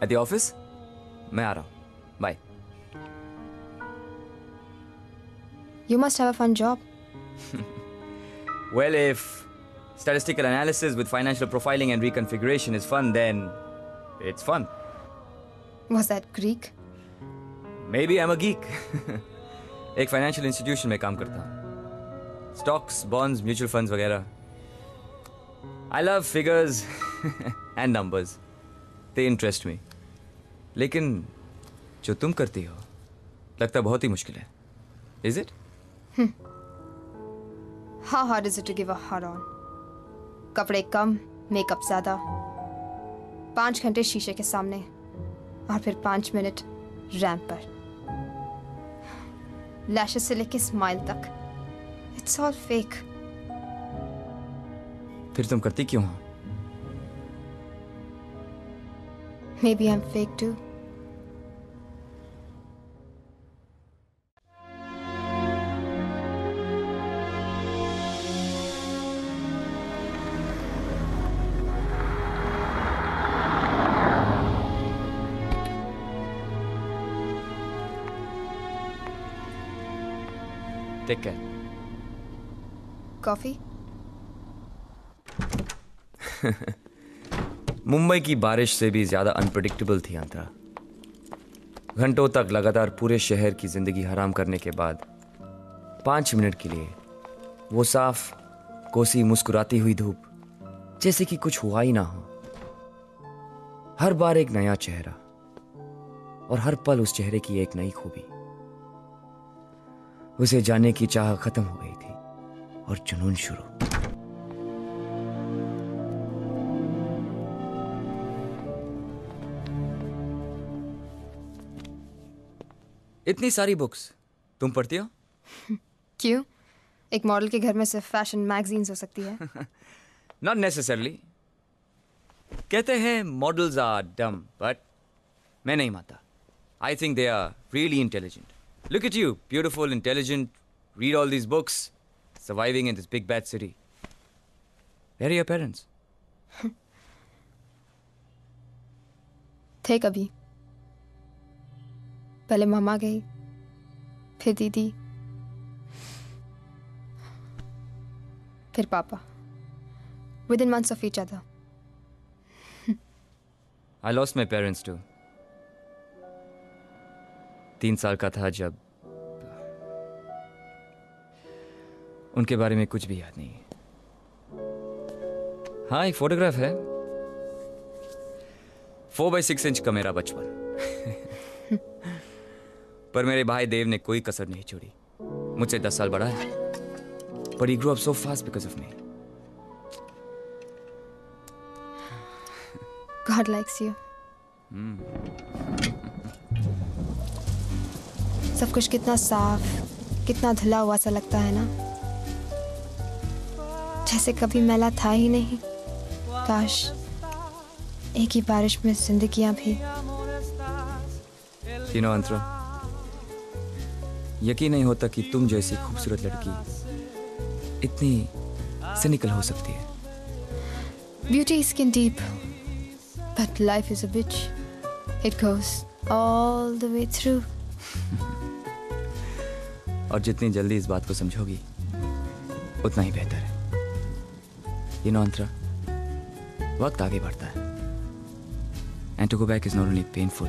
At the office? मैं आ रहा हूँ. Bye. You must have a fun job. Well, if statistical analysis with financial profiling and reconfiguration is fun, then it's fun. Was that Greek? Maybe I'm a geek. एक financial institution में काम करता हूँ stocks bonds mutual funds वगैरह। I love figures and numbers they interest me लेकिन जो तुम करती हो, लगता बहुत ही मुश्किल है। Is it How hard is it to give a hard on? कपड़े कम मेकअप ज़्यादा। पाँच घंटे शीशे के सामने। और फिर पाँच मिनट रैंप पर। लैशेस से लेके स्माइल तक। इट्स ऑल फेक फिर तुम करती क्यों हो maybe I am fake to take care Coffee? Mumbai की बारिश से भी ज़्यादा अनप्रडिक्टेबल थी आंध्रा घंटों तक लगातार पूरे शहर की ज़िंदगी हराम करने के बाद, पाँच मिनट के लिए, वो साफ़, कोसी मुस्कुराती हुई धूप, जैसे कि कुछ हुआ ही ना हो। हर बार एक नया चेहरा, और हर पल उस चेहरे की एक नई खूबी। उसे जाने की चाह खत्म हो गई थी। और जुनून शुरू। इतनी सारी बुक्स तुम पढ़ती हो? क्यों? एक मॉडल के घर में सिर्फ़ फ़ैशन मैगजीन्स हो सकती है। नॉट नेसेसरली कहते हैं मॉडल्स आर डम बट मैं नहीं मानता। I think they are really intelligent look at you beautiful intelligent read all these books surviving in this big bad city where your parents थे कभी। पहले मामा गई फिर दीदी फिर पापा। Within months of each other I lost my parents too तीन साल का था जब उनके बारे में कुछ भी याद नहीं हाँ। एक फोटोग्राफ है। फोर बाई सिक्स इंच का मेरा बचपन। पर मेरे भाई देव ने कोई कसर नहीं छोड़ी। मुझसे दस साल बड़ा है। पर he grow up so fast because of me God likes you. सब कुछ कितना साफ़ कितना धुला हुआ सा लगता है ना? जैसे कभी मेला था ही नहीं काश एक ही बारिश में जिंदगियाँ भी यू नो अंतरा यकीन नहीं होता कि तुम जैसी खूबसूरत लड़की इतनी सिनिकल हो सकती है beauty is skin deep, but life is a bitch. It goes all the way through. और जितनी जल्दी इस बात को समझोगी उतना ही बेहतर है यू नो अंतरा। वक्त आगे बढ़ता है। And to go back is not only painful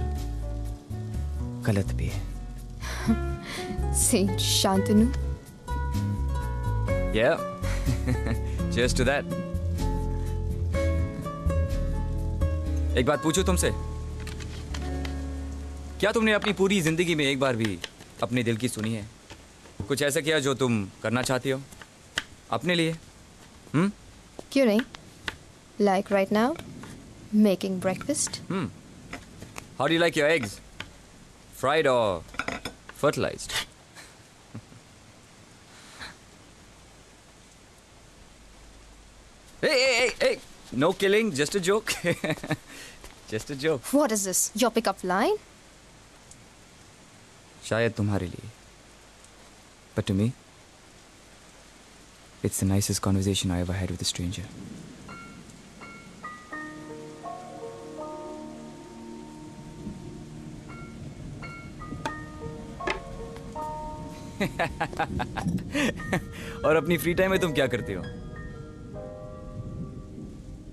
गलत भी है। Saint Shantanu. Yeah. Cheers to that. एक बात पूछूँ तुमसे? क्या तुमने अपनी पूरी ज़िंदगी में एक बार भी अपने दिल की सुनी है? कुछ ऐसा किया जो तुम करना चाहती हो? अपने लिए? हम्म? क्यों नहीं Like right now, making breakfast. Hmm how do like your eggs fried और fertilized hey hey hey hey no killing just a joke just a joke What is this? Your pickup line? शायद तुम्हारे लिए but to me it's the nicest conversation I ever had with a stranger और अपनी free time में तुम क्या करती हो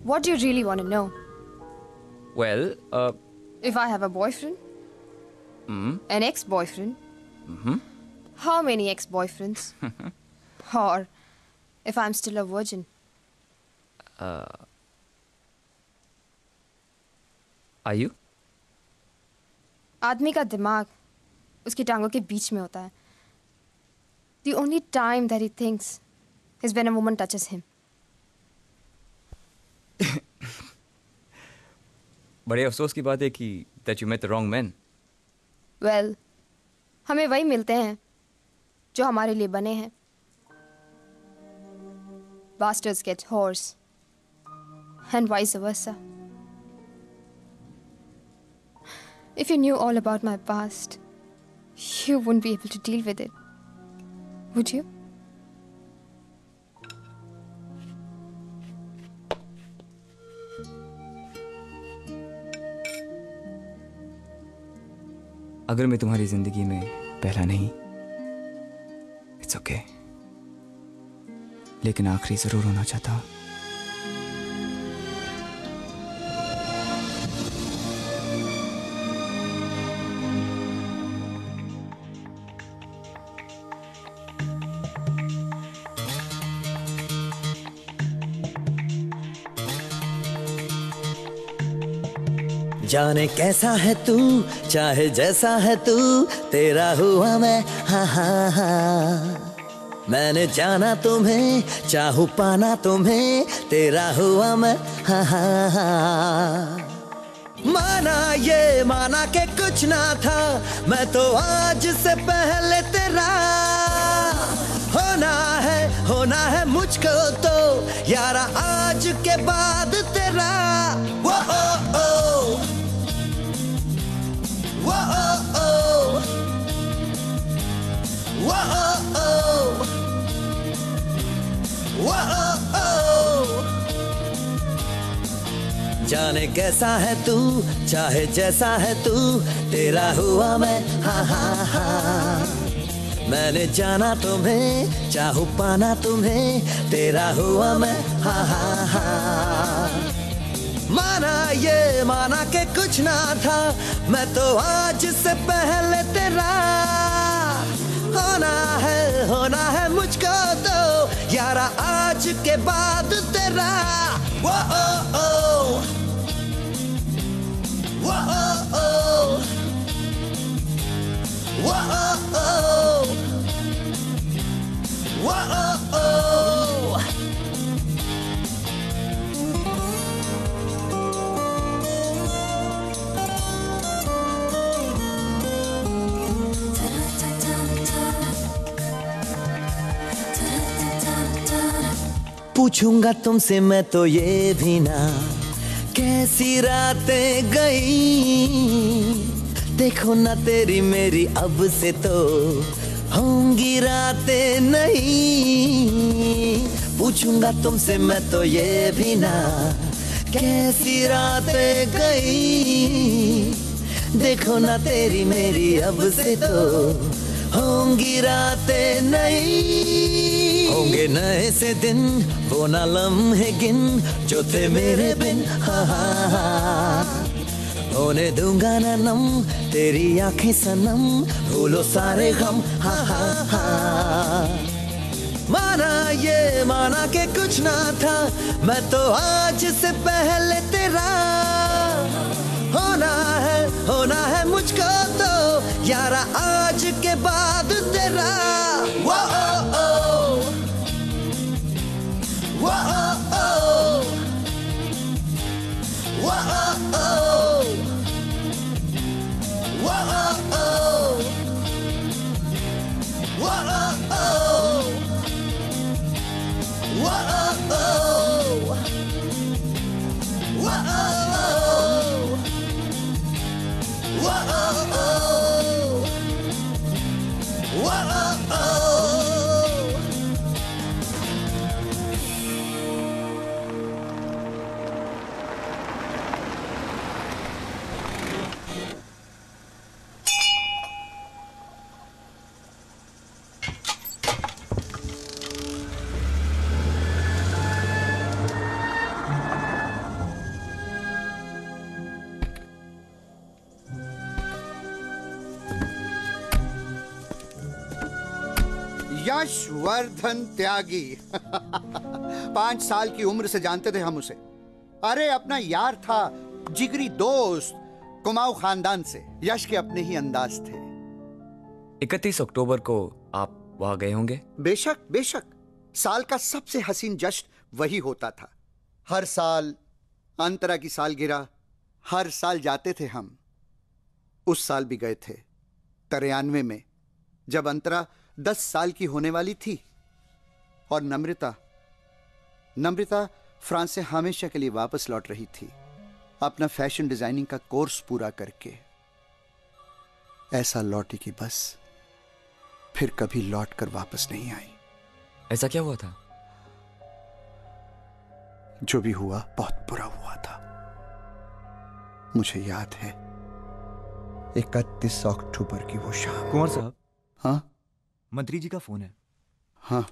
What do you really want to know? Well If I have a boyfriend, an ex boyfriend, how many ex boyfriends? or if I'm still a virgin. Uh, are you आदमी का दिमाग उसकी टांगों के बीच में होता है The only time that he thinks is when a woman touches him. बड़े अफसोस की बात है कि that you met the wrong man Well, हमें वही मिलते हैं जो हमारे लिए बने हैं Bastards get horse and vice versa. If you knew all about my past, you wouldn't be able to deal with it. Would you? अगर मैं तुम्हारी ज़िंदगी में पहला नहीं इट्स ओके लेकिन आखिरी ज़रूर होना चाहता। जाने कैसा है तू, चाहे जैसा है तू, तेरा हुआ मैं, हा हा हा। मैंने जाना तुम्हें, चाहू पाना तुम्हें, तेरा हुआ मैं हाँ माना ये, माना के कुछ ना था, मैं तो आज से पहले तेरा। होना है होना है मुझको तो यारा आज के बाद तेरा। जाने कैसा है तू, चाहे जैसा है तू, तेरा हुआ मैं हाँ हाँ हाँ। मैंने जाना तुम्हें, चाहू पाना तुम्हें, तेरा हुआ मैं हाँ हाँ हाँ। माना ये, माना के कुछ ना था, मैं तो आज से पहले तेरा। होना है होना है मुझको तो यारा आज के बाद तेरा। वो, ओ ओ। वो पूछूँगा तुमसे मैं तो ये भी ना कैसी रातें गई। देखो ना तेरी मेरी अब से तो होंगी रातें नहीं। पूछूँगा तुमसे मैं तो ये भी ना, कैसी रातें गई। देखो ना तेरी मेरी अब से तो होंगी रातें नहीं। होंगे नए से दिन, वो ना लम्हे गिन, जो थे मेरे बिन हाँ हाँ हाँ। होने दूँगा ना नम, तेरी आँखें सनम, भूलो सारे गम हाँ हाँ हाँ। माना ये, माना के कुछ ना था, मैं तो आज से पहले तेरा। होना है होना है मुझको तो यारा आज के बाद तेरा। वो ओ ओ वो ओ ओ वो ओ यशवर्धन त्यागी। पाँच साल की उम्र से जानते थे हम उसे। अरे अपना यार था जिगरी दोस्त कुमाऊं खानदान से। यश के अपने ही अंदाज थे। इकतीस अक्टूबर को आप वहाँ गए होंगे? बेशक बेशक। साल का सबसे हसीन जश्न वही होता था। हर साल अंतरा की सालगिरह हर साल जाते थे हम। उस साल भी गए थे। तिरानवे में जब अंतरा दस साल की होने वाली थी। और नम्रता नम्रता फ्रांस से हमेशा के लिए वापस लौट रही थी। अपना फ़ैशन डिज़ाइनिंग का कोर्स पूरा करके। ऐसा लौटी कि बस फिर कभी लौट कर वापस नहीं आई। ऐसा क्या हुआ था? जो भी हुआ बहुत बुरा हुआ था। मुझे याद है इकतीस अक्टूबर की वो शाम। कुंवर साहब। हाँ? मंत्री जी का फ़ोन है। हाँ।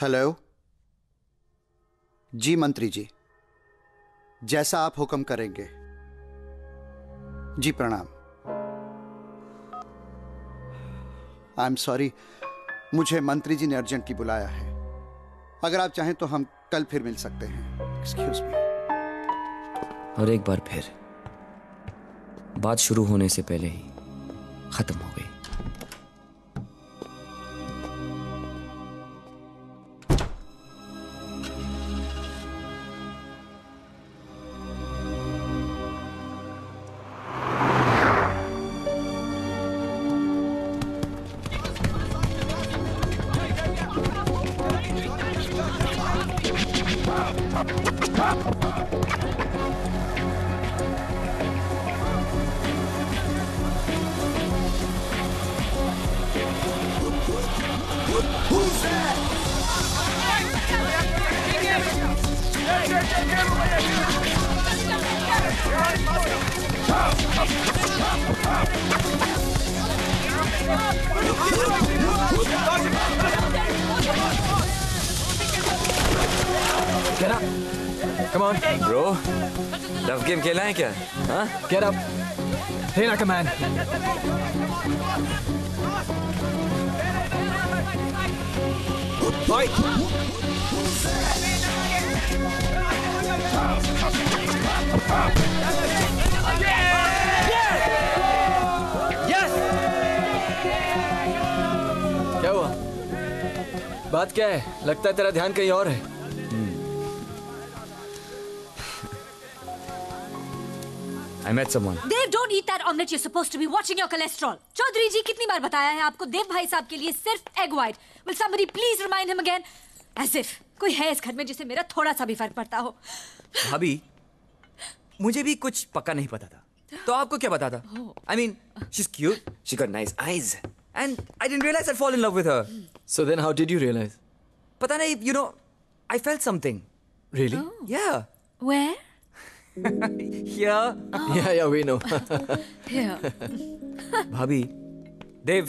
हेलो जी मंत्री जी। जैसा आप हुक्म करेंगे। जी प्रणाम। आई एम सॉरी मुझे मंत्री जी ने अर्जेंटली बुलाया है। अगर आप चाहें तो हम कल फिर मिल सकते हैं। एक्सक्यूज मी और एक बार फिर बात शुरू होने से पहले ही खत्म हो गई। Get up. Hey, like a man. Fight! क्या हुआ बात क्या है लगता है तेरा ध्यान कहीं और है I met someone. Dev don't eat that omelette you supposed to be watching your cholesterol. Chaudhary ji कितनी बार बताया है आपको? देव भाई साहब के लिए सिर्फ़ egg white will somebody please remind him again? As if कोई है इस घर में जिसे मेरा थोड़ा सा भी फ़र्क पड़ता हो। भाभी मुझे भी कुछ पक्का नहीं पता था। तो आपको क्या पता था? I mean she is cute she got nice eyes and I didn't realise I fall in love with her So then how did you realize? पता नहीं you know I felt something Really? या where? या Yeah, yeah, we know. here भाभी देव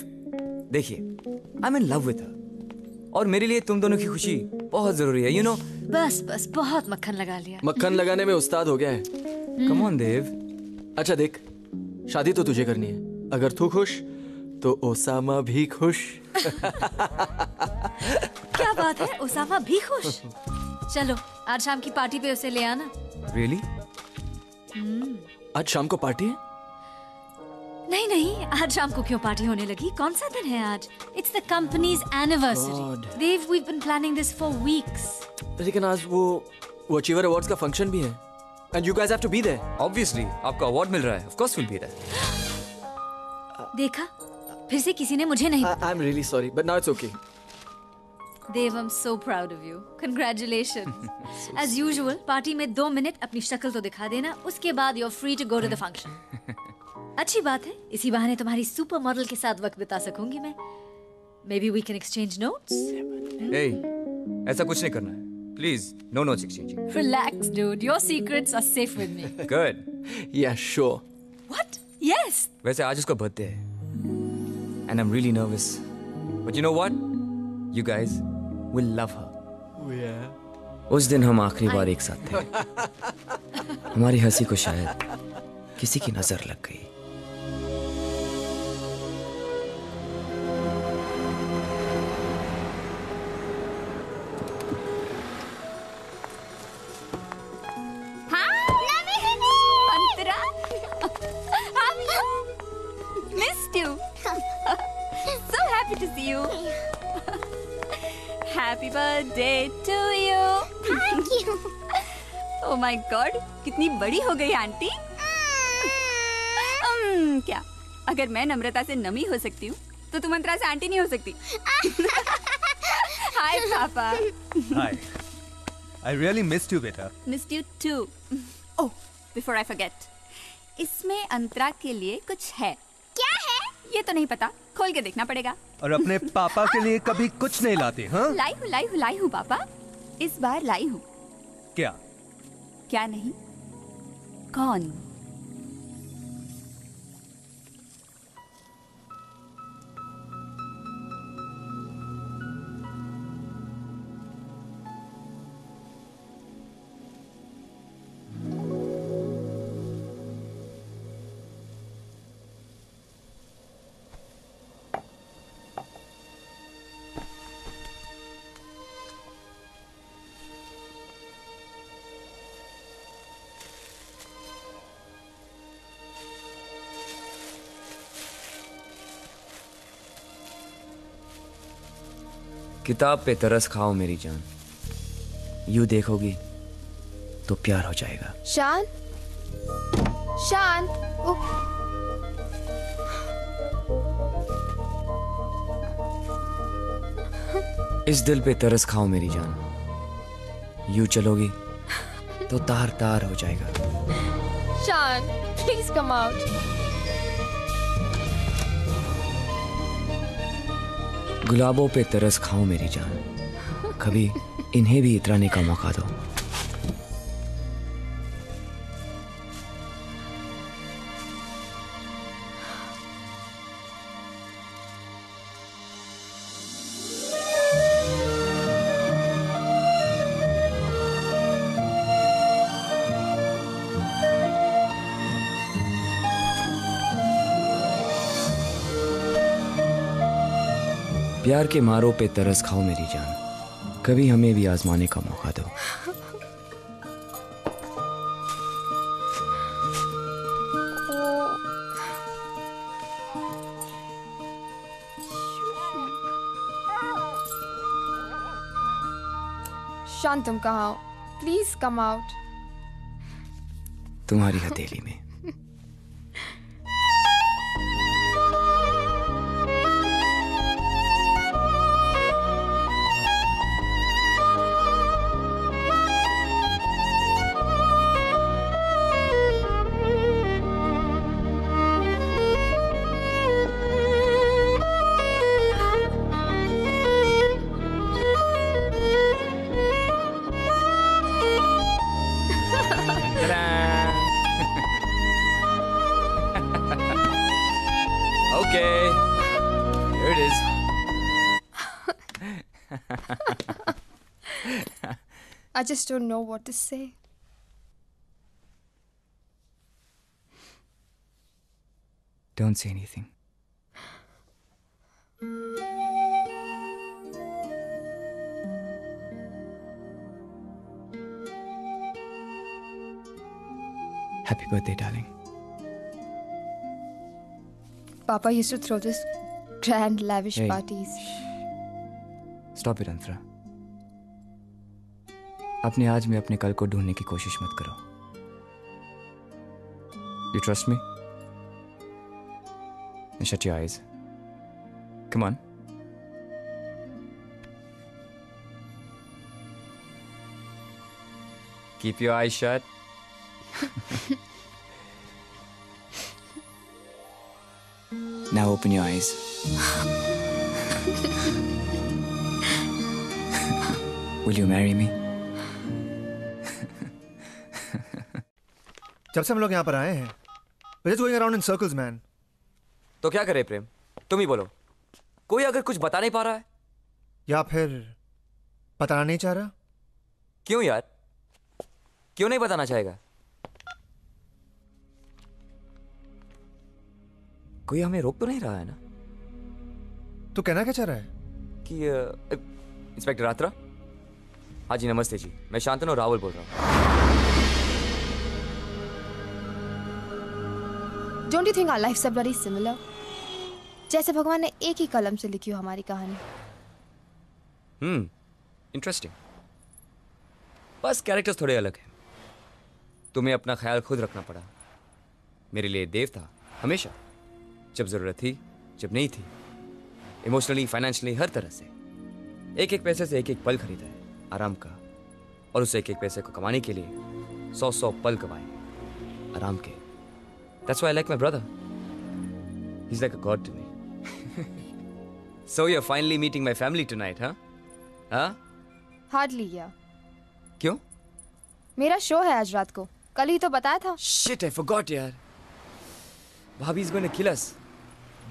देखिए I am in love with her और मेरे लिए तुम दोनों की खुशी बहुत ज़रूरी है यू you नो know? बस बस बहुत मक्खन लगा लिया। मक्खन लगाने में उस्ताद हो गया है। Come on Dev. अच्छा देख शादी तो तुझे करनी है। अगर तू खुश तो ओसामा भी खुश। क्या बात है ओसामा भी खुश? चलो आज शाम की पार्टी पे उसे ले आना। रियली हम्म, आज शाम को पार्टी है? नहीं नहीं आज शाम को क्यों पार्टी होने लगी? कौन सा दिन है आज? It's the company's anniversary Dev we been planning this for weeks लेकिन आज वो वो अचीवर अवार्ड्स का फ़ंक्शन भी है। And you guys have to be there obviously आपको अवार्ड मिल रहा है. Of course will be there देखा? फिर से किसी ने मुझे नहीं I am really sorry but now it's okay Dev I am so proud of you congratulation as usual party में दो मिनट अपनी शक्ल तो दिखा देना उसके बाद you are free to go to the function अच्छी बात है इसी बहाने तुम्हारी सुपर मॉडल के साथ वक्त बिता सकूँगी मैं। May be we can exchange notes ए ऐसा कुछ नहीं करना है। Please no notes exchanging relax dude your secrets are safe with me good yeah sure what yes वैसे आज उसका बर्थडे है। And I am really nervous but you know what you will love her उस दिन हम आखिरी बार एक साथ थे। हमारी हँसी को शायद किसी की नज़र लग गई। My God, कितनी बड़ी हो गई आंटी। um, क्या? अगर मैं नम्रता से नमी हो सकती हूँ तो तुम अंतरा से आंटी नहीं हो सकती। हाय पापा। Hi. I really missed you, beta. Missed you too oh before I forget इसमें अंतरा के लिए कुछ है। क्या है? ये तो नहीं पता खोल के देखना पड़ेगा। और अपने पापा के लिए कभी कुछ नहीं लाते हाँ? लाई हूँ लाई हूँ लाई हूँ पापा। इस बार लाई हूँ। क्या? क्या नहीं कौन Thank you. किताब पे तरस खाओ मेरी जान। यू देखोगी तो प्यार हो जाएगा। शांत। ओ, इस दिल पे तरस खाओ मेरी जान। यू चलोगी तो तार तार हो जाएगा। शांत। प्लीज़ कम आउट गुलाबों पे तरस खाओ मेरी जान। कभी इन्हें भी इतराने का मौका दो। प्यार के मारों पे तरस खाओ मेरी जान। कभी हमें भी आजमाने का मौका दो। शांत तुम कहाँ प्लीज़ कम आउट तुम्हारी हथेली में। I just don't know what to say. Don't say anything. Happy birthday, darling. Papa used to throw these grand, lavish hey. parties. Stop it, Anthra. अपने आज में अपने कल को ढूँढने की कोशिश मत करो। You trust me shut you eyes come on keep your eye shut now open your eyes Will you marry me? जब से हम लोग यहाँ पर आए हैं going around in circles man. तो क्या करे प्रेम? तुम ही बोलो। कोई अगर कुछ बता नहीं पा रहा है? या फिर बताना नहीं चाह रहा? क्यों यार? क्यों नहीं बताना चाहेगा? कोई हमें रोक तो नहीं रहा है ना? तो कहना क्या चाह रहा है? कि इंस्पेक्टर रात्रा हाँ जी नमस्ते जी। मैं शांतनु राहुल बोल रहा हूँ। Don't you think our lives are bloody similar? जैसे भगवान ने एक ही कलम से लिखी हो हमारी कहानी। हम्म इंटरेस्टिंग बस कैरेक्टर्स थोड़े अलग हैं। तुम्हें अपना ख्याल खुद रखना पड़ा। मेरे लिए देव था, हमेशा। जब ज़रूरत थी, जब नहीं थी। इमोशनली फाइनेंशियली हर तरह से। एक एक पैसे से एक एक पल खरीदा है आराम का। और उस एक एक पैसे को कमाने के लिए सौ सौ पल कमाए, आराम के। That's why I like my brother. He's like a god to me. so you're finally meeting my family tonight, huh? Huh? Hardly या क्यों? मेरा शो है आज रात को कल ही तो बताया था Shit, I forgot यार. भाभी is going to kill us.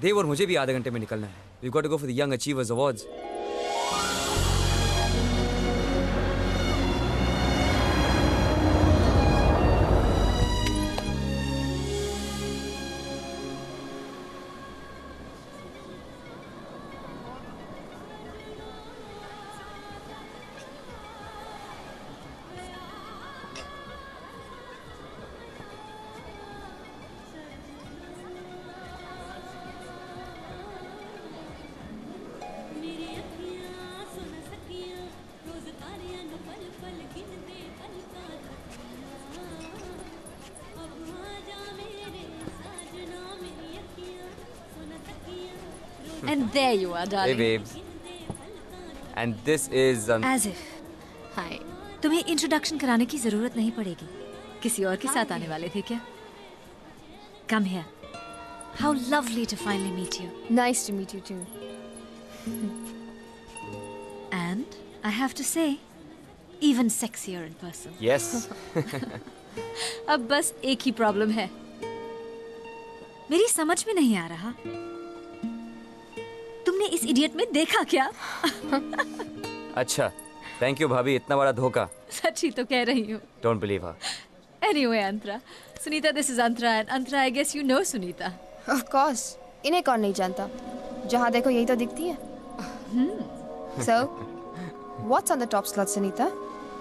देव और मुझे भी आधे घंटे में निकलना है. We've got to go for the Young Achievers Awards. And there you are, darling. Hey babes. And this is um, As if. हाय तुम्हें इंट्रोडक्शन कराने की ज़रूरत नहीं पड़ेगी किसी और के साथ आने वाले थे क्या come here how lovely to finally meet you Nice to meet you too. And I have to say even sexier in person yes. अब बस एक ही प्रॉब्लम है मेरी समझ में नहीं आ रहा इडियट में देखा क्या? अच्छा थैंक यू भाभी इतना बड़ा धोखा। सच्ची तो कह रही हूँ। Don't believe her anyway Antara Sunita this is Antara and Antara I guess you know Sunita. Of course इन्हें कौन नहीं जानता? जहाँ देखो यही तो दिखती है। So what's on the top slot Sunita?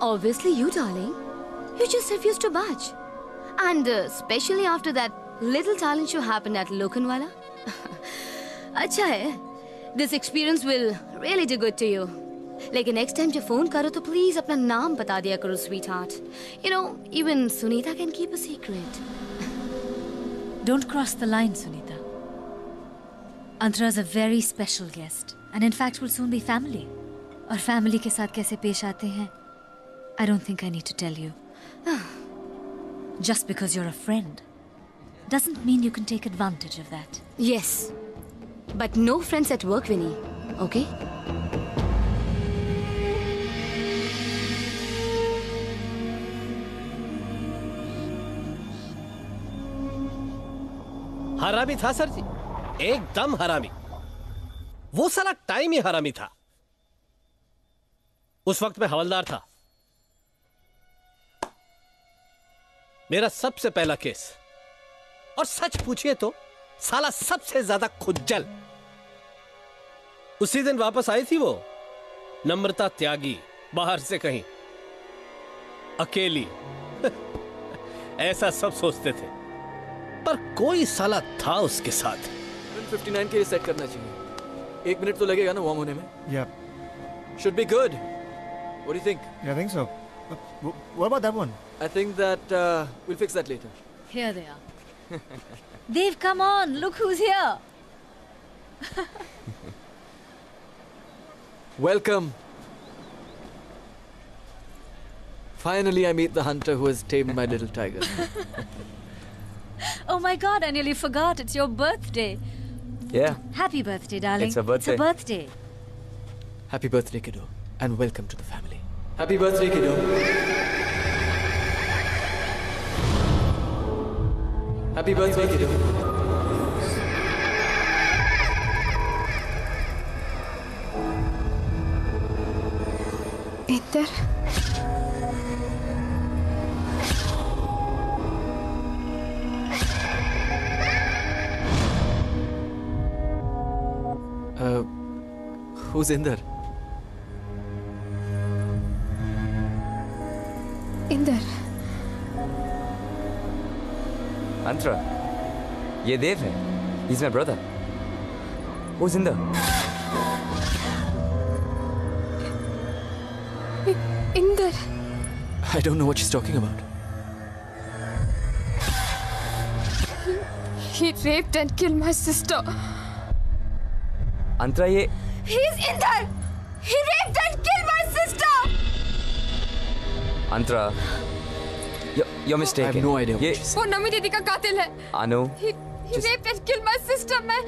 Obviously you darling you just refuse to बच and especially after that little challenge you happen at Lokhandwala अच्छा है This experience will really do good to you. लेकिन next time जब phone करो तो please अपना नाम बता दिया करो sweetheart. You know, even Sunita can keep a secret. Don't cross the line, Sunita. Antara is a very special guest, and in fact will soon be family. और family के साथ कैसे पेश आते हैं I don't think I need to tell you. Just because you're a friend doesn't mean you can take advantage of that. Yes. But no friends at work, Vinny. Okay? हरामी था sir जी। एकदम हरामी। वो साला टाइम ही हरामी था। उस वक्त मैं हवलदार था। मेरा सबसे पहला केस। और सच पूछिए तो साला सबसे ज़्यादा खुज्जल। उसी दिन वापस आई थी वो? नम्रता त्यागी बाहर से कहीं। अकेली। ऐसा सब सोचते थे। पर कोई साला था उसके साथ। 59 के लिए सेट करना चाहिए। एक मिनट तो लगेगा ना वार्म होने में। Yeah should be good what do think I think so what about that one I think that we fix that letter here they are Dev come on look who is here Welcome. Finally, I meet the hunter who has tamed my little tiger. Oh my god, I nearly forgot. It's your birthday. Yeah. Happy birthday, darling. It's a birthday. It's a birthday. Happy birthday, kiddo, and welcome to the family. Happy birthday, kiddo. Happy birthday, kiddo. इधर Uh, who's in there? इधर अंतरा ये देव है He's my brother. Who's in there? Inder I don't know what she's talking about. He raped and killed my sister. अंतरा ये He's in there. He raped and killed my sister. Antara you're, you're mistaken. I have no idea. ये वो नमी दीदी का कातिल है. अनु He he raped and killed my sister. मैं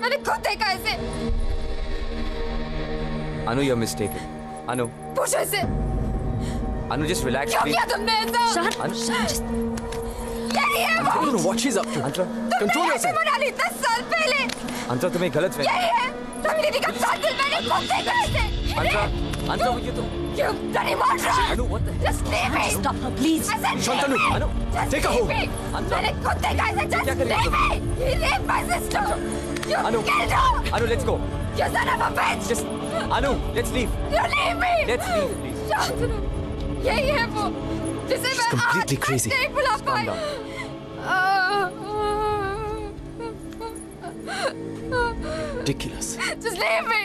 मैंने खुद देखा इसे. अनु you're mistaken. अनु पूछो इसे. अनु just relax क्यों please. किया तुमने ऐसा? अनु यही है I वो. don't know what she's up to. अंतरा तुमने Control ऐसे yourself. बना ली दस साल पहले. अंतरा तुम्हें गलत यही फहमी है. नमी दीदी का कातिल मैंने खुद देखा इसे. अंतरा अंतरा वो ये तो You bloody murderer! Anu, what the Just leave me! Stop her, please. I said Shantanu, leave me! Anu, Just take her leave home. me! Anu. मैंने खुद देखा इसे. Just क्या कर रही leave हो me! He raped my sister! You Anu. killed her! Anu let's go. You son of a bitch! Just Anu let's leave. You leave me! Let's leave please. Shantanu, यही है वो जिसे मैं आज completely तक crazy. नहीं भुला Calm पाई. Ridiculous. Just leave me!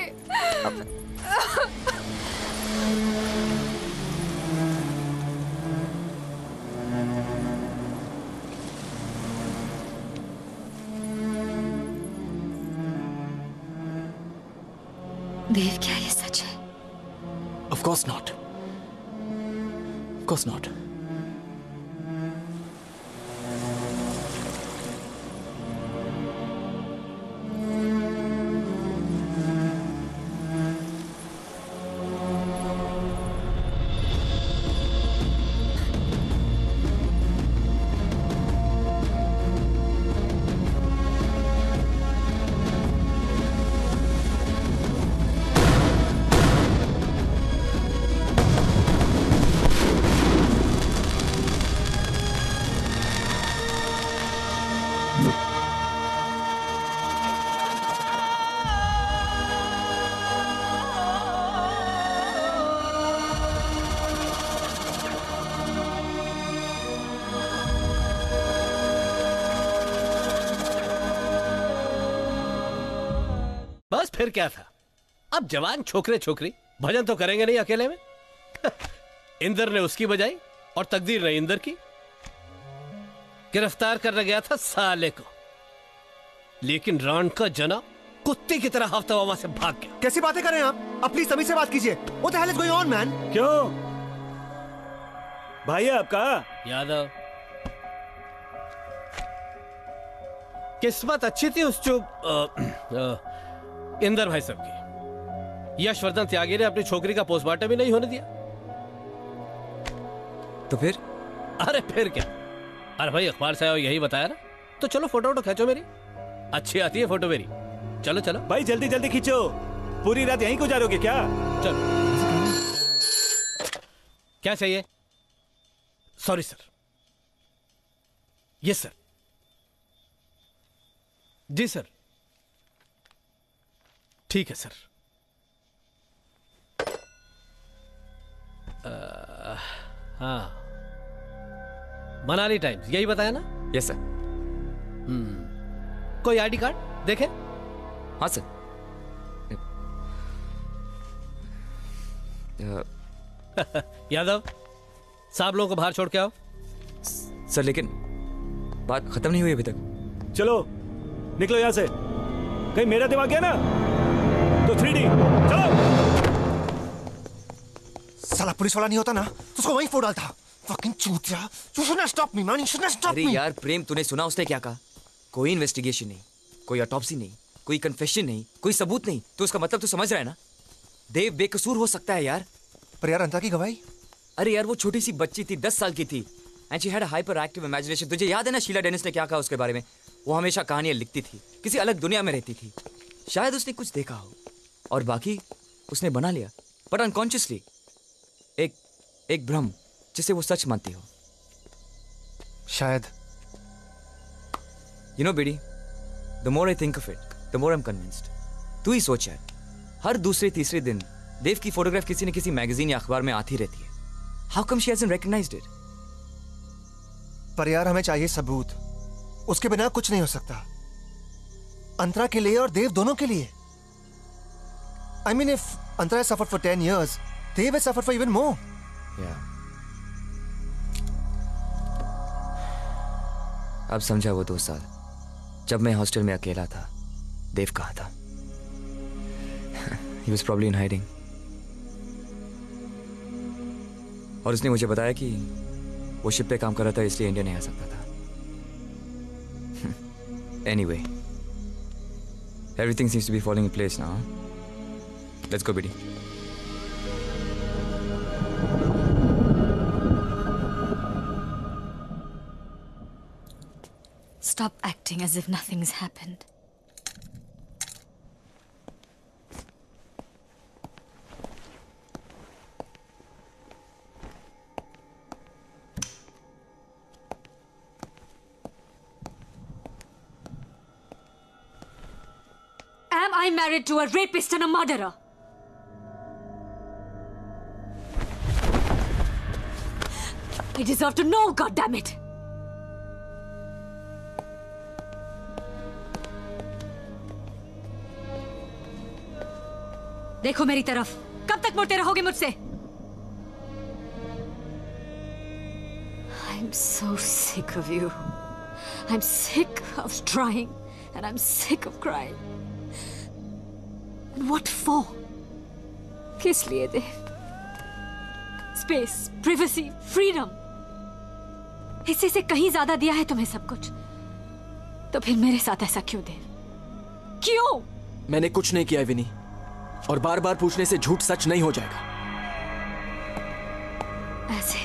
देव क्या ये सच है Of course not. Of course not. अब जवान छोकरे छोकरी भजन तो करेंगे नहीं अकेले में? इंदर ने उसकी बजाई और तकदीर ने इंदर की। गिरफ़्तार करने गया था साले को। लेकिन रान का जना कुत्ते की तरह हफ़्ता वहाँ से भाग गया। कैसी बातें कर रहे हैं आप? प्लीज़ सभी से बात कीजिए। Hell is going on, man? क्यों? भाई आपका? यादव। किस्मत अच्छी थी उस जो अ, अ, इंदर भाई साहब की। यशवर्धन त्यागी ने अपनी छोकरी का पोस्टमार्टम भी नहीं होने दिया। तो फिर? अरे फिर क्या? अरे भाई अखबार से यही बताया ना। तो चलो फ़ोटो वोटो खींचो मेरी। अच्छी आती है फ़ोटो मेरी। चलो चलो। भाई जल्दी जल्दी खींचो। पूरी रात यहीं गुजारोगे क्या? चलो। क्या चाहिए? सॉरी सर यस सर जी सर ठीक है सर हाँ। मनाली टाइम्स यही बताया ना? यस सर हम्म। कोई आईडी कार्ड देखे? हाँ सर यादव साहब लोगों को बाहर छोड़ के आओ। सर लेकिन बात खत्म नहीं हुई अभी तक। चलो निकलो यहाँ से। कहीं मेरा दिमाग गया ना? तो थ्री डी चलो। साला पुलिस वाला नहीं होता ना तो उसको वहीं फोड़ डालता fucking चूतिया should not stop me man. You should not stop अरे me. यार प्रेम तूने सुना उसने क्या कहा? कोई इन्वेस्टिगेशन नहीं कोई ऑटोप्सी नहीं कोई कन्फेशन नहीं कोई सबूत नहीं। तो उसका मतलब तो समझ रहा है ना? देव बेकसूर हो सकता है यार। पर यार अंता की गवाही? अरे यार वो छोटी सी बच्ची थी दस साल की थी। And she had hyper active imagination तुझे याद है ना शीला डेनिस ने क्या कहा उसके बारे में? वो हमेशा कहानियाँ लिखती थी किसी अलग दुनिया में रहती थी। शायद उसने कुछ देखा हो और बाकी उसने बना लिया बट अनकॉन्शियसली एक भ्रम जिसे वो सच मानती हो। शायद। You know buddy the more I think of it the more I am convinced तू ही सोच है हर दूसरे तीसरे दिन देव की फोटोग्राफ किसी न किसी मैगजीन या अखबार में आती रहती है। How come she hasn't recognised it पर यार हमें चाहिए सबूत। उसके बिना कुछ नहीं हो सकता। अंतरा के लिए और देव दोनों के लिए। I mean if Antara suffer for ten years Dev suffer for even even more अब समझा वो दो साल, जब मैं हॉस्टल में अकेला था, देव कहा था? He was probably in hiding और उसने मुझे बताया कि वो शिप पे काम कर रहा था, इसलिए इंडिया नहीं आ सकता था। Anyway everything seems to be following place now let's go buddy Stop acting as if nothing's happened. Am I married to a rapist and a murderer? I deserve to know, goddammit! देखो मेरी तरफ़। कब तक मुड़ते रहोगे मुझसे? I'm so sick of you. I'm sick of trying, and I'm sick of crying. And what for? किस लिए दे? स्पेस प्रिवेसी फ्रीडम इससे से कहीं ज़्यादा दिया है तुम्हें सब कुछ? तो फिर मेरे साथ ऐसा क्यों दे? क्यों? मैंने कुछ नहीं किया विनी और बार बार पूछने से झूठ सच नहीं हो जाएगा। ऐसे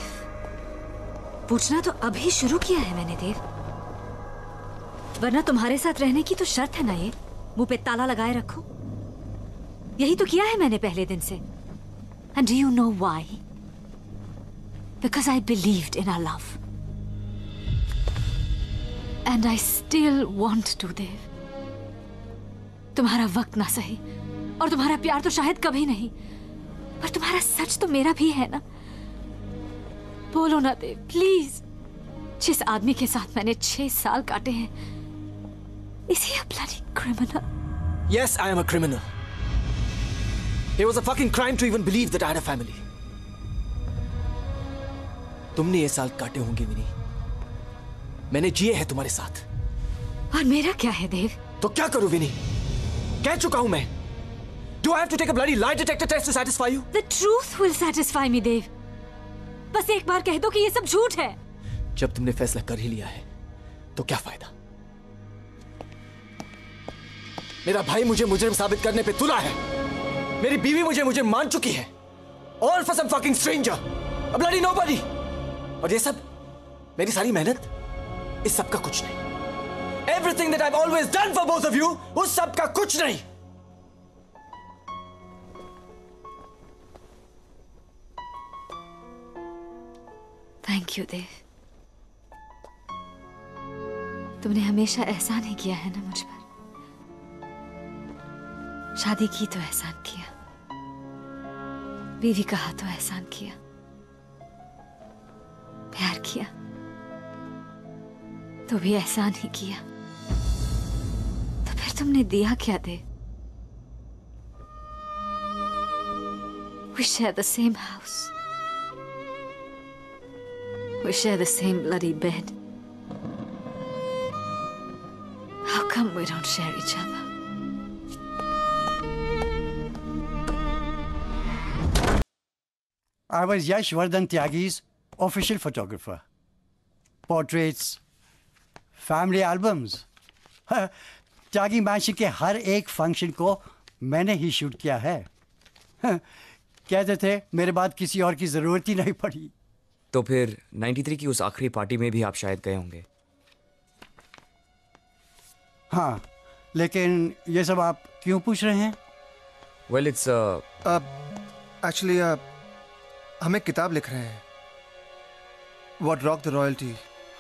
पूछना तो अभी शुरू किया है मैंने, देव। वरना तुम्हारे साथ रहने की तो शर्त है ना ये? मुँह पे ताला लगाए रखो। यही तो किया है मैंने पहले दिन से। And do you know why because I believed in our love and I still want to Dev तुम्हारा वक्त ना सही। और तुम्हारा प्यार तो शायद कभी नहीं। पर तुम्हारा सच तो मेरा भी है ना? बोलो ना देव प्लीज़ जिस आदमी के साथ मैंने छह साल काटे हैं he a bloody criminal Yes, I am a criminal. It was a fucking crime to even believe that I had a family. तुमने ये साल काटे होंगे विनी मैंने जिए हैं तुम्हारे साथ। और मेरा क्या है देव? तो क्या करूँ विनी कह चुका हूँ मैं। Do I have to take a bloody lie detector test to satisfy you? The truth will satisfy me, देव बस एक बार कह दो कि ये सब झूठ है। जब तुमने फैसला कर ही लिया है तो क्या फ़ायदा? मेरा भाई मुझे मुजरिम साबित करने पे तुला है। मेरी बीवी मुझे मुझे मान चुकी है। All for some fucking stranger a bloody nobody और ये सब मेरी सारी मेहनत इस सब का कुछ नहीं। Everything that I have always done for both of you उस सब का कुछ नहीं। थैंक यू देव तुमने हमेशा एहसान ही किया है ना मुझ पर? शादी की तो एहसान किया। बीवी कहा तो एहसान किया। प्यार किया। तो भी एहसान ही किया। तो फिर तुमने दिया क्या दे? We share the same house. We share the same bloody bed. How come we don't share each other? I was Yash Vardhan Tyagi's official photographer. Portraits, family albums. त्यागी माशी के हर एक फ़ंक्शन को मैंने ही शूट किया है कहते थे मेरे बाद किसी और की ज़रूरत ही नहीं पड़ी तो फिर 93 की उस आखिरी पार्टी में भी आप शायद गए होंगे। हाँ लेकिन ये सब आप क्यों पूछ रहे हैं? वेल इट्स एक्चुअली हम एक किताब लिख रहे हैं। What rock the royalty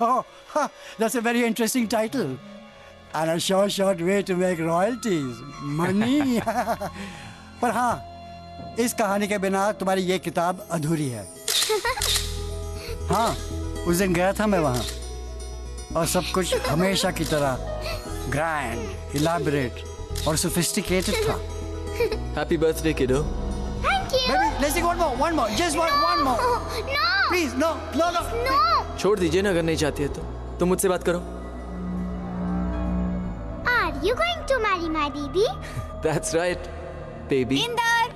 that's a very interesting title and a short short way to make royalties money पर हाँ इस कहानी के बिना तुम्हारी ये किताब अधूरी है। हाँ उस दिन गया था मैं वहाँ। और सब कुछ हमेशा की तरह ग्रैंड इलाबरेट और सोफिस्टिकेटेड था। Happy birthday kiddo please no no no छोड़ दीजिए ना अगर नहीं चाहती है तो तुम मुझसे बात करो are you going to marry my baby that's right baby Inder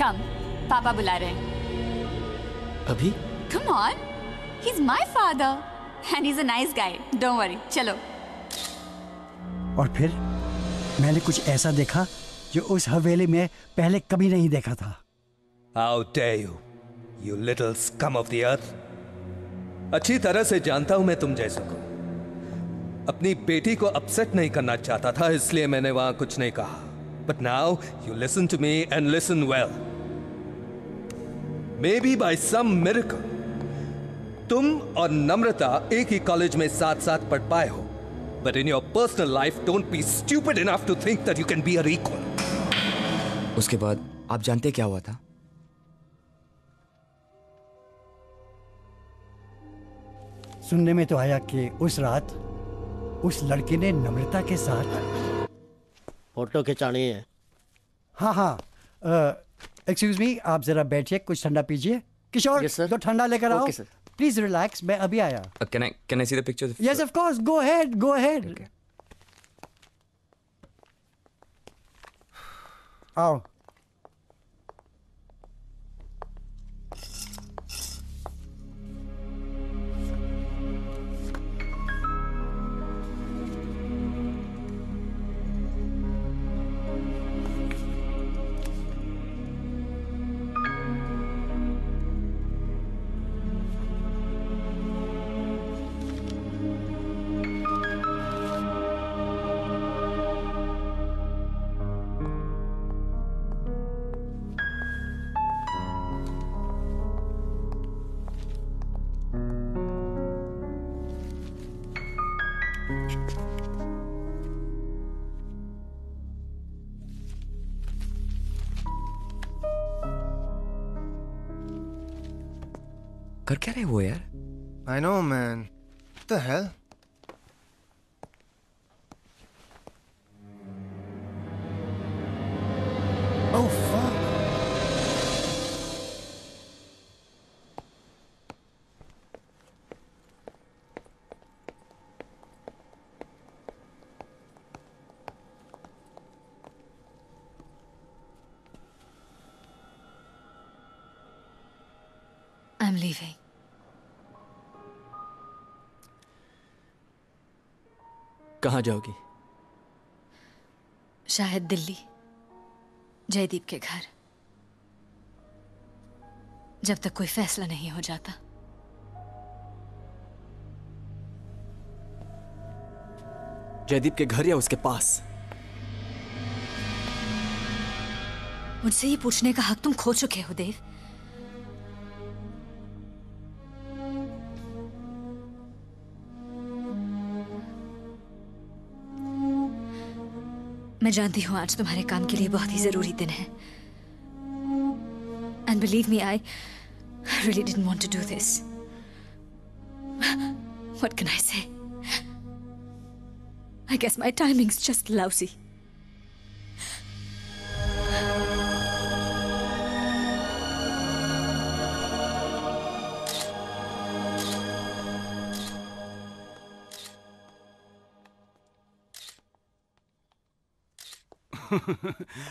come पापा बुला रहे हैं। अभी? Come on he is my father and is a nice guy don't worry चलो। और फिर मैंने कुछ ऐसा देखा जो उस हवेली में पहले कभी नहीं देखा था। How dare you, you little scum of the earth? अच्छी तरह से जानता हूँ मैं तुम जैसों को। अपनी बेटी को अपसेट नहीं करना चाहता था इसलिए मैंने वहाँ कुछ नहीं कहा। But now you listen to me and listen well may be by some miracle तुम और नम्रता एक ही कॉलेज में साथ साथ पढ़ पाए हो but in your personal life don't be stupid enough to think that you can be uh equal उसके बाद आप जानते क्या हुआ था? सुनने में तो आया कि उस रात उस लड़के ने नम्रता के साथ फ़ोटो खिंचानी है। हाँ हाँ एक्सक्यूज मी आप जरा बैठिए कुछ ठंडा पीजिए। किशोर तो ठंडा लेकर आओ। प्लीज़ रिलैक्स मैं अभी आया। Can I can I see the picture yes of course go ahead go ahead आओ। कर क्या रहे हो यार I know man the hell कहाँ जाओगी? शायद दिल्ली। जयदीप के घर। जब तक कोई फैसला नहीं हो जाता। जयदीप के घर या उसके पास? मुझसे ये पूछने का हक तुम खो चुके हो देव। मैं जानती हूँ, आज तुम्हारे काम के लिए बहुत ही ज़रूरी दिन है। And believe me I really didn't want to do this what can I say I guess my timings just lousy.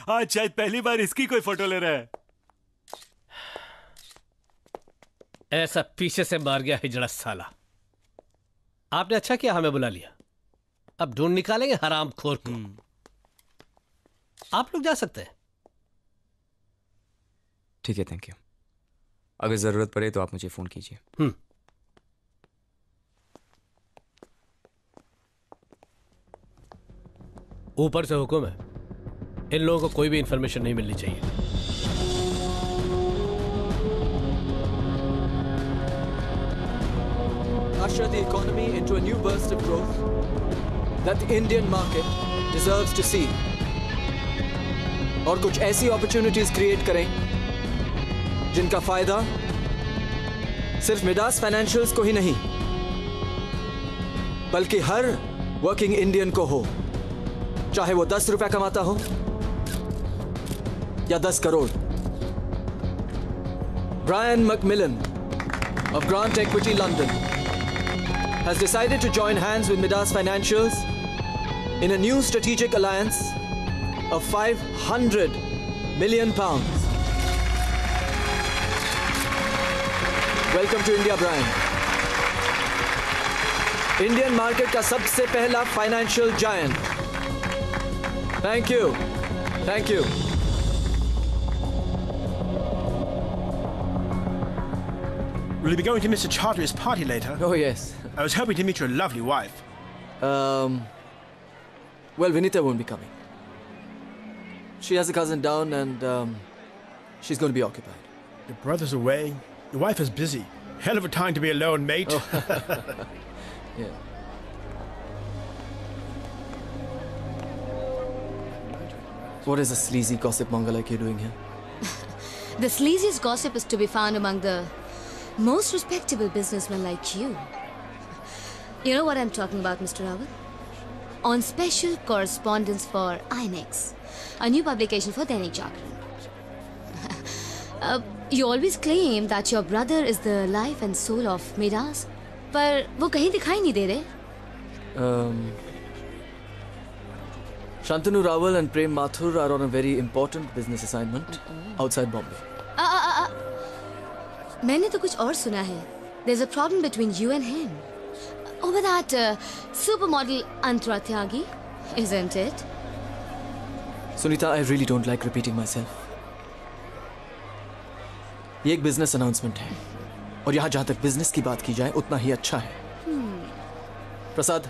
आज शायद पहली बार इसकी कोई फ़ोटो ले रहा है। ऐसा पीछे से मार गया हिजड़ा साला। आपने अच्छा किया हमें बुला लिया। अब ढूंढ निकालेंगे हराम खोर को। आप लोग जा सकते हैं। ठीक है थैंक यू अगर ज़रूरत पड़े तो आप मुझे फ़ोन कीजिए। हम्म। ऊपर से हुक्म है। इन लोगों को कोई भी इंफॉर्मेशन नहीं मिलनी चाहिए usher the economy into a new burst of growth that the Indian market deserves to see. और कुछ ऐसी अपॉर्चुनिटीज़ क्रिएट करें जिनका फ़ायदा सिर्फ़ मिडास फाइनेंशियल्स को ही नहीं, बल्कि हर वर्किंग इंडियन को हो चाहे वो दस रुपया कमाता हो या दस crore Brian McMillan of Grant Equity London has decided to join hands with Midas Financials in a new strategic alliance of 500 million pounds. Welcome to India, Brian. Indian market का सबसे पहला financial giant. Thank you. Thank you. Will you be going to Mr. Charteris' party later? Oh, yes. I was hoping to meet your lovely wife. Um, well, Vinita won't be coming. She has a cousin down and um, she's going to be occupied. Your brother's away. Your wife is busy. Hell of a time to be alone, mate. Yeah. What is a sleazy gossip monger like you doing here? The sleaziest gossip is to be found among the most respectable businessmen like you. You know what I'm talking about, Mr. Rawat? On special correspondence for INEX, a new publication for Dainik Jagran. uh, you always claim that your brother is the life and soul of Midas, पर वो कहीं दिखाई नहीं दे रहे Um, Shantanu Rawal and Prem Mathur are on a very important business assignment outside Bombay. मैंने तो कुछ और सुना है There's a problem between you and him. Over that uh, supermodel Antara Tyagi, isn't it? Sunita, I really don't like repeating myself. ये एक business announcement है और यहाँ जहाँ तक बिज़नेस की बात की जाए उतना ही अच्छा है Hmm. Prasad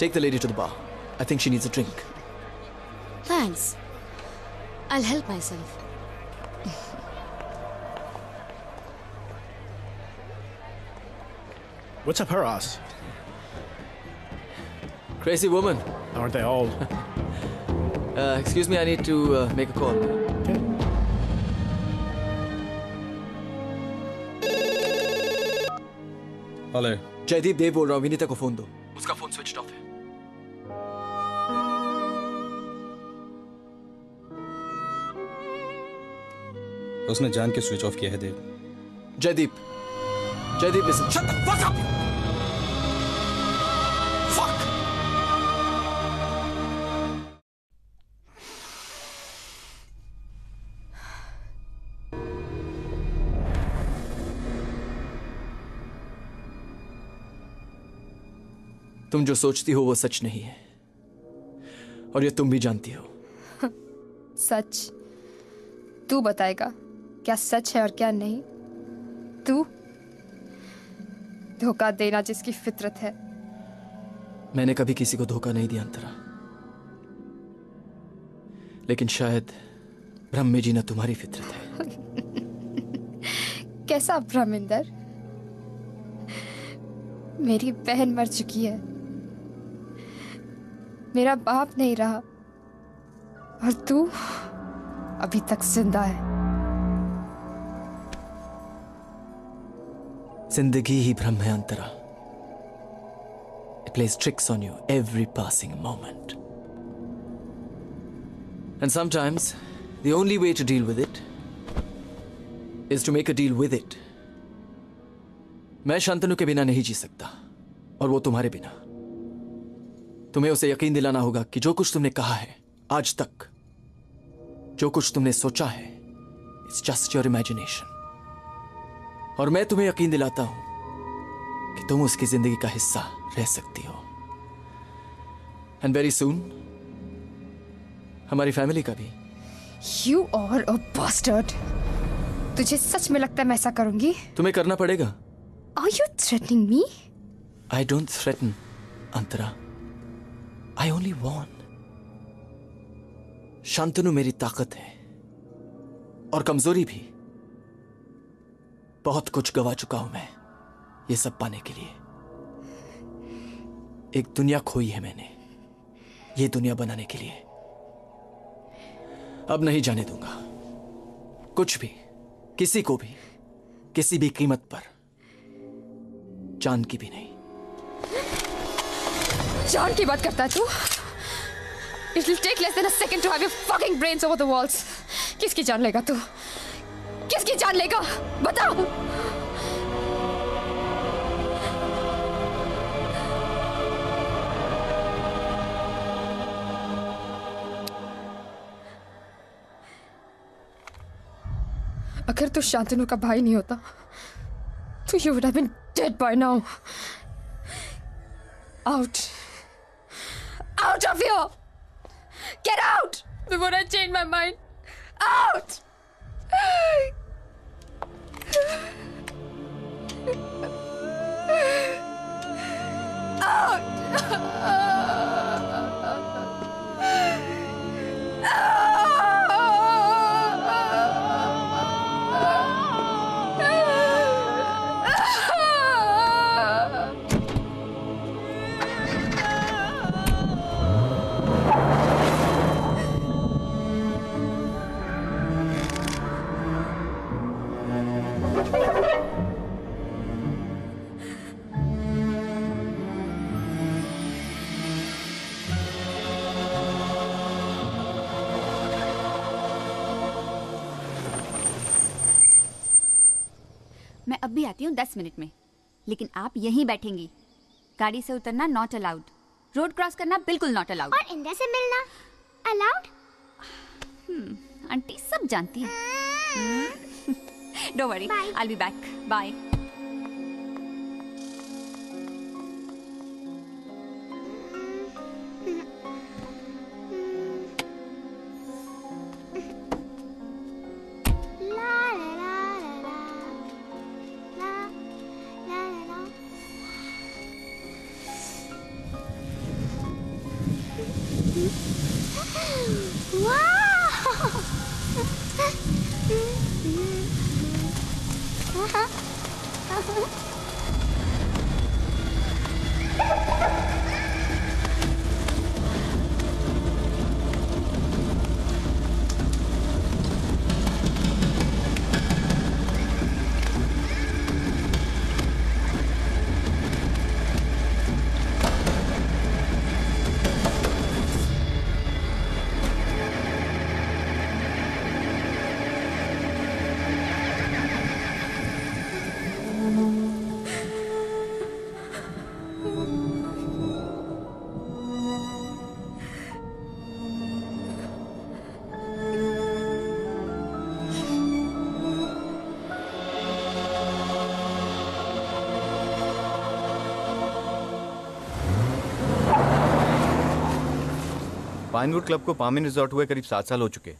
take the lady to the bar I think she needs a drink thanks Thanks. I'll help myself. What's up her ass? Crazy woman. Aren't they all? uh, excuse me, I need to uh, make a call. Okay. Hello Jaideep Dev बोल रहा हूँ विनीता को phone दो उसका phone switch off है उसने जान के स्विच ऑफ़ किया है देव Jaideep Jaideep listen. Shut the fuck up! Fuck! तुम जो सोचती हो वो सच नहीं है और ये तुम भी जानती हो सच तू बताएगा, क्या सच है और क्या नहीं तू धोखा देना जिसकी फितरत है। मैंने कभी किसी को धोखा नहीं दिया अंतरा। लेकिन शायद भ्रम में जीना तुम्हारी फितरत है। कैसा भ्रमिंदर मेरी बहन मर चुकी है। मेरा बाप नहीं रहा और तू अभी तक ज़िंदा है। ज़िंदगी ही भ्रम है Antara. It plays tricks on you every passing moment and sometimes the only way to deal with it is to make a deal with it मैं शांतनु के बिना नहीं जी सकता, और वो तुम्हारे बिना। तुम्हें उसे यकीन दिलाना होगा कि जो कुछ तुमने कहा है, आज तक, जो कुछ तुमने सोचा है इट्स जस्ट योर इमेजिनेशन और मैं तुम्हें यकीन दिलाता हूँ कि तुम उसकी ज़िंदगी का हिस्सा रह सकती हो। एंड वेरी सून हमारी फैमिली का भी। यू आर अ बास्टर्ड तुझे सच में लगता है मैं ऐसा करूँगी? तुम्हें करना पड़ेगा। Are you threatening me I don't threaten Antara. I only want Shantanu मेरी ताकत है और कमज़ोरी भी। बहुत कुछ गवा चुका हूँ मैं, ये सब पाने के लिए। एक दुनिया खोई है मैंने, ये दुनिया बनाने के लिए। अब नहीं जाने दूँगा। कुछ भी, किसी को भी, किसी भी कीमत पर। जान की भी नहीं। जान की बात करता है तू? It will take less than a second to have your fucking brains over the walls. किसकी जान लेगा तू? किसकी जान लेगा। बताओ। अगर तू शांतनु का भाई नहीं होता तो you would have been dead by now out out of here get out before I change my mind out मैं अब भी आती हूँ दस मिनट में। लेकिन आप यहीं बैठेंगी। गाड़ी से उतरना नॉट अलाउड रोड क्रॉस करना बिल्कुल नॉट अलाउड और इंद्र से मिलना अलाउड आंटी सब जानती है। Don't worry I will be back by Pinewood club को पामिन रिजॉर्ट हुए करीब सात साल हो चुके।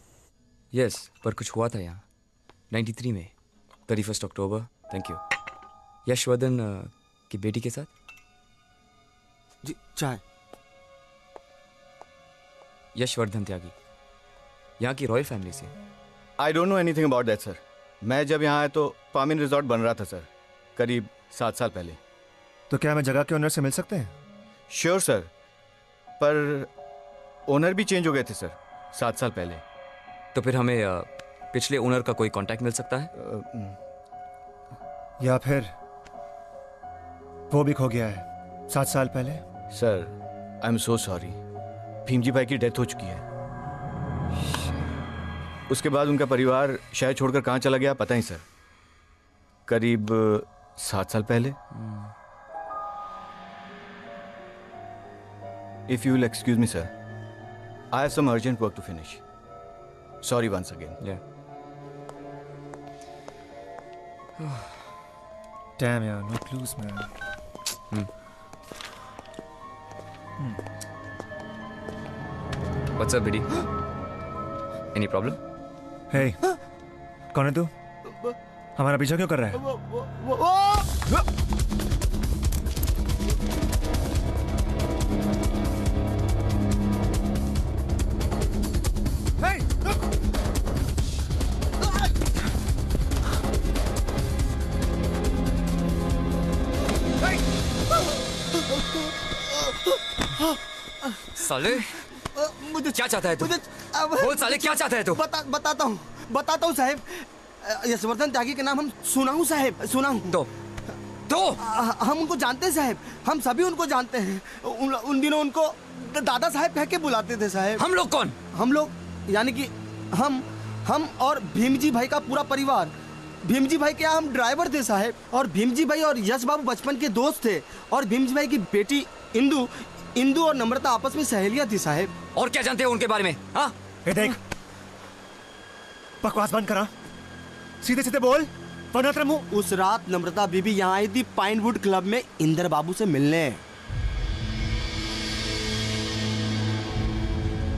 यस पर कुछ हुआ था यहाँ। 93 में। 31 अक्टूबर थैंक यू यशवर्धन की बेटी के साथ? जी चाय। यशवर्धन त्यागी। यहाँ की रॉयल फैमिली से? I don't know anything about that sir मैं जब यहाँ आया तो पामिन रिजॉर्ट बन रहा था सर करीब सात साल पहले। तो क्या मैं जगह के ओनर से मिल सकते हैं? श्योर sure, सर पर ओनर भी चेंज हो गए थे सर सात साल पहले। तो फिर हमें पिछले ओनर का कोई कांटेक्ट मिल सकता है? या फिर वो भी खो गया है सात साल पहले? Sir I am so sorry Bhimji भाई की डेथ हो चुकी है। उसके बाद उनका परिवार शहर छोड़कर कहाँ चला गया पता ही सर करीब सात साल पहले। If you will excuse me sir I have some urgent work to finish sorry once again Damn, yeah, no clues, man. What's up, Biddy? Any problem? Hey, कौन है तू हमारा पीछा क्यों कर रहा है साले। मुझे क्या चाहता है तू? बोल साले क्या चाहता है तू? बता बताता हूँ। बताता हूँ साहेब। यशवर्धन त्यागी के नाम हम सुना हूँ साहेब सुना हूँ तो तो हम उनको जानते हैं साहेब। हम सभी उनको जानते हैं। उन, उन दिनों उनको दादा साहेब कह के बुलाते थे साहेब। हम लोग कौन? हम लोग यानी कि हम हम और भीमजी भाई का पूरा परिवार। भीमजी भाई के यहाँ हम ड्राइवर थे साहेब। और भीमजी भाई और यश बाबू बचपन के दोस्त थे। और भीमजी भाई की बेटी इंदु इंदु और नम्रता आपस में सहेलियाँ थी साहेब। और क्या जानते हो उनके बारे में? हाँ? ए देख। बकवास बंद करा। सीधे सीधे बोल। वरना मुँह उस रात नम्रता बीबी यहाँ आई थी पाइनवुड क्लब में इंदर बाबू से मिलने।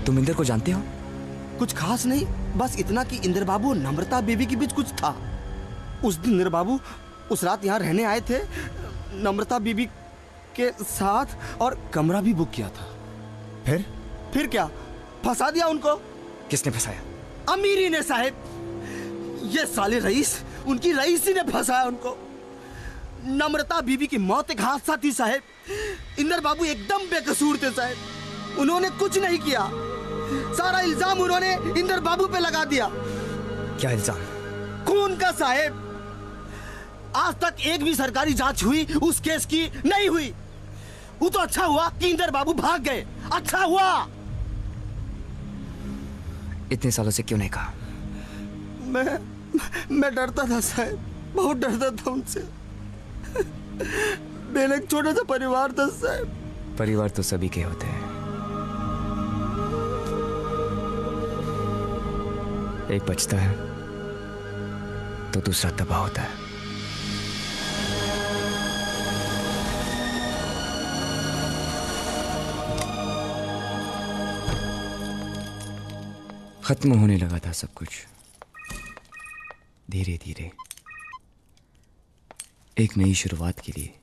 तुम इंदर को जानते हो? कुछ खास नहीं बस इतना कि इंदर बाबू और नम्रता बीबी के बीच कुछ था। उस दिन इंदर बाबू उस रात यहाँ रहने आए थे। नम्रता बीबी के साथ और कमरा भी बुक किया था। फिर? फिर क्या? फंसा दिया उनको? किसने फंसाया? अमीरी ने साहेब। ये साले रईस उनकी रईसी ने फंसाया उनको। नम्रता बीबी की मौत एक हादसा थी साहेब। इंदर बाबू एकदम बेकसूर थे साहेब। उन्होंने कुछ नहीं किया। सारा इल्ज़ाम उन्होंने इंदर बाबू पे लगा दिया। क्या इल्ज़ाम? खून का साहेब। आज तक एक भी सरकारी जाँच हुई उस केस की नहीं हुई। वो तो अच्छा हुआ कि इंदर बाबू भाग गए। अच्छा हुआ। इतने सालों से क्यों नहीं कहा? मैं मैं डरता था साहब बहुत डरता था उनसे। मेरा एक छोटा सा परिवार था साहब परिवार तो सभी के होते हैं। एक बचता है तो दूसरा तबाह होता है। खत्म होने लगा था सब कुछ। धीरे धीरे। एक नई शुरुआत के लिए।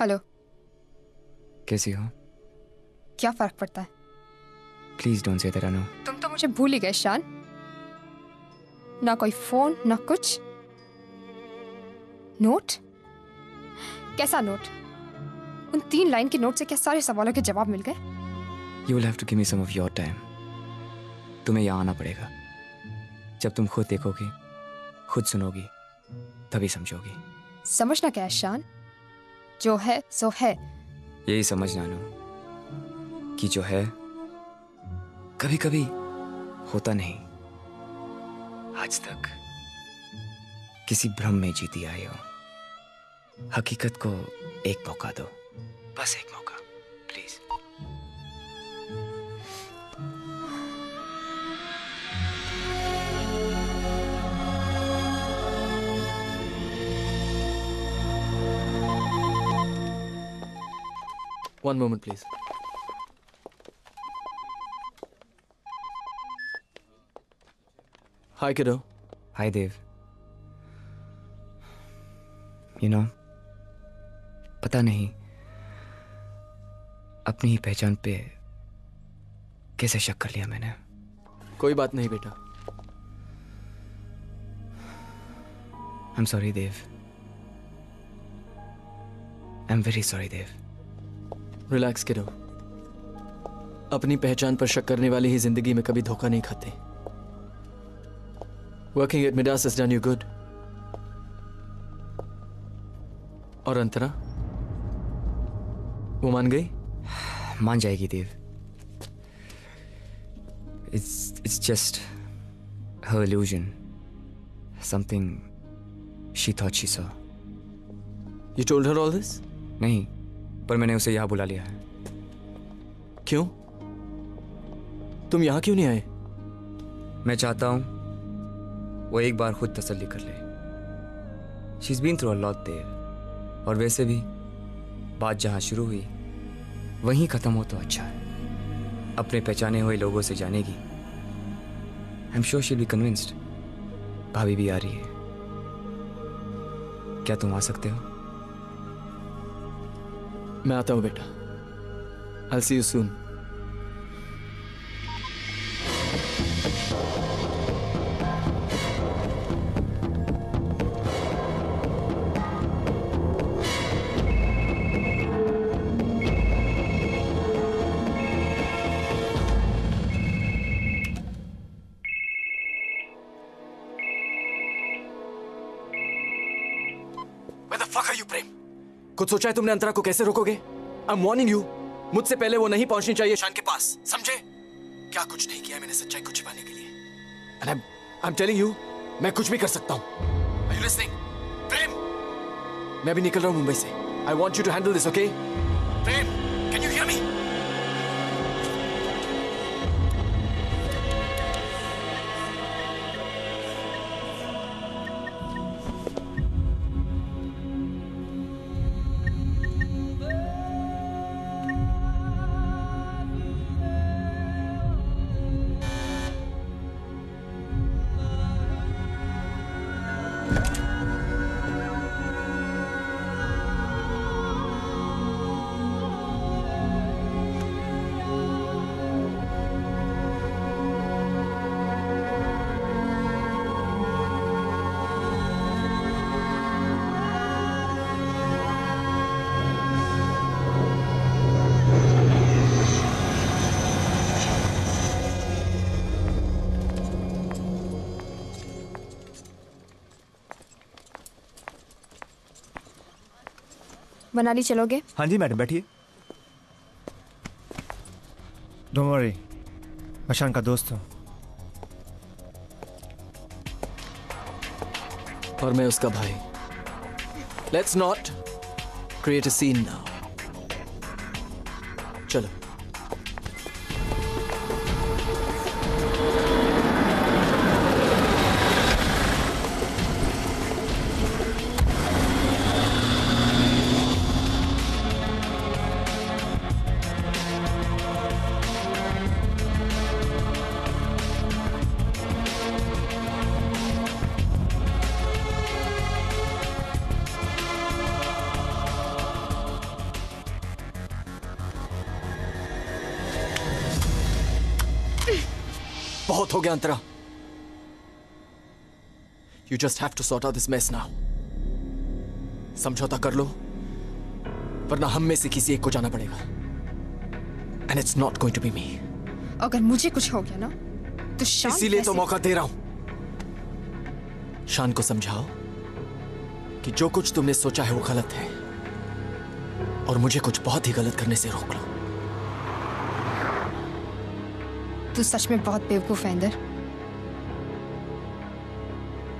हेलो। कैसी हो? क्या फ़र्क पड़ता है? Please don't say that no तुम तो मुझे भूल ही गए शान। ना कोई फ़ोन ना कुछ। नोट? कैसा नोट? उन तीन लाइन के नोट से क्या सारे सवालों के जवाब मिल गए? You will have to give me some of your time तुम्हें यहाँ आना पड़ेगा। जब तुम खुद देखोगी खुद सुनोगी तभी समझोगी। समझना क्या है शान? जो है सो है। यही समझना नो। कि जो है कभी कभी होता नहीं। आज तक किसी भ्रम में जीती आए हो। हकीकत को एक मौका दो। बस एक मौका please One moment, please. Hi, kiddo. Hi, Dev. You know, पता नहीं अपनी ही पहचान पे कैसे शक कर लिया मैंने। कोई बात नहीं बेटा। I am sorry Dev I am very sorry Dev relax करो अपनी पहचान पर शक करने वाली ही ज़िंदगी में कभी धोखा नहीं खाते। Working at Midas has done you good. और अंतरा वो मान गई? मान जाएगी Dev. It's it's just her illusion. Something she thought she saw. You told her all this? नहीं पर मैंने उसे यहाँ बुला लिया है। क्यों? तुम यहाँ क्यों नहीं आए? मैं चाहता हूँ वो एक बार खुद तसल्ली कर ले। She is been through a lot Dev और वैसे भी, बात जहाँ शुरू हुई, वहीं खत्म हो तो अच्छा है। अपने पहचाने हुए लोगों से जानेगी। I am sure she be convinced भाभी भी आ रही है। क्या तुम आ सकते हो? मैं आता हूँ बेटा। I'll see you soon. कुछ सोचा है तुमने अंतरा को कैसे रोकोगे? आई एम वार्निंग यू मुझसे पहले वो नहीं पहुंचनी चाहिए शान के पास। समझे? क्या कुछ नहीं किया मैंने सच्चाई को छिपाने के लिए? And I am telling you मैं कुछ भी कर सकता हूँ। Are listening Prem! मैं भी निकल रहा हूँ मुंबई से। I want you to handle this okay Prem! Manali चलोगे? हाँ जी मैडम बैठिए। डोंट वरी मैं का दोस्त हूँ। और मैं उसका भाई। Let's not create a scene now चलो। Antara you just have to sort out this mess now समझौता कर लो वरना हम में से किसी एक को जाना पड़ेगा and it's not going to be me अगर मुझे कुछ हो गया ना तो शान इसीलिए तो मौका दे रहा हूँ शान को समझाओ कि जो कुछ तुमने सोचा है वो गलत है और मुझे कुछ बहुत ही गलत करने से रोक लो तू सच में बहुत बेवकूफ़ है Inder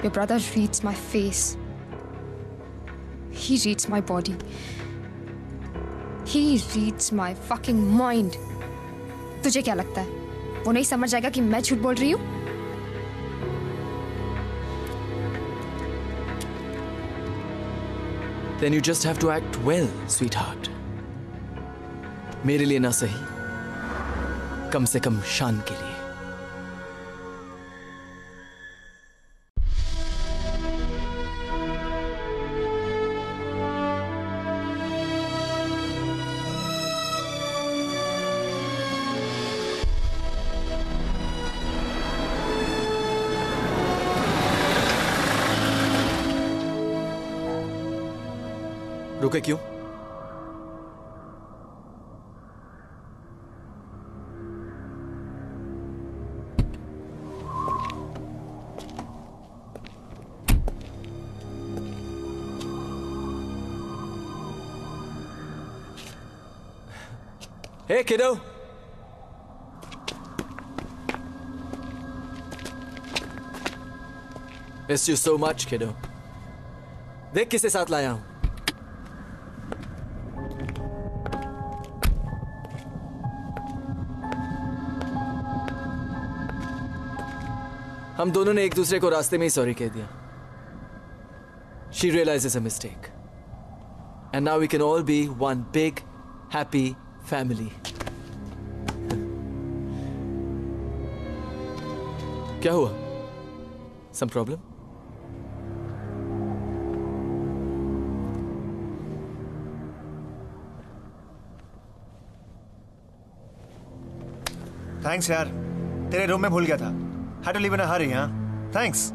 your brother reads my face he reads my body he reads my fucking mind तुझे क्या लगता है? वो नहीं समझ जाएगा कि मैं झूठ बोल रही हूँ? Then you just have to act well, sweetheart. मेरे लिए ना सही। कम से कम शान के लिए। Kiddo. Miss you so much, kiddo. देख किसे साथ लाया हूँ हम दोनों ने एक दूसरे को रास्ते में ही सॉरी कह दिया she realizes a mistake and now we can all be one big happy family क्या हुआ? सम प्रॉब्लम थैंक्स यार। तेरे रूम में भूल गया था। Had to leave in a hurry हाँ? थैंक्स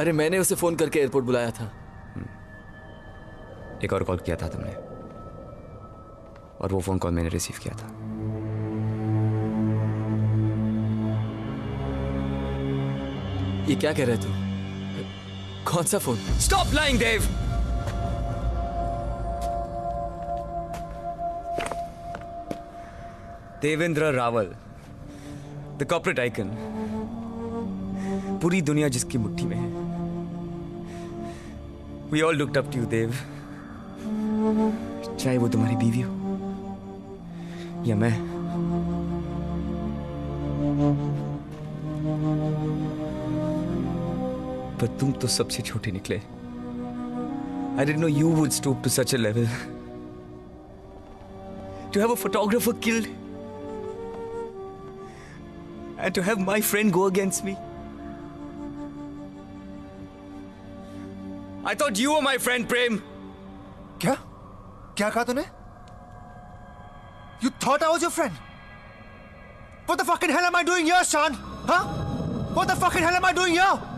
अरे मैंने उसे फ़ोन करके एयरपोर्ट बुलाया था। एक और कॉल किया था तुमने। और वो फ़ोन कॉल मैंने रिसीव किया था। ये क्या कह रहे तू कौन सा phone? Stop lying Dev Devendra Rawal the corporate icon पूरी दुनिया जिसकी मुट्ठी में है। We all looked up to you Dev चाहे वो तुम्हारी बीवी हो या मैं। पर तुम तो सबसे छोटे निकले। I didn't know you would stoop to such awful to have a photographer killed and to have my friend go against me I thought you my friend Prem क्या? क्या कहा तूने? You thought I was your friend What the fucking hell am I doing here, Sean? Huh? What the fucking hell am I doing here?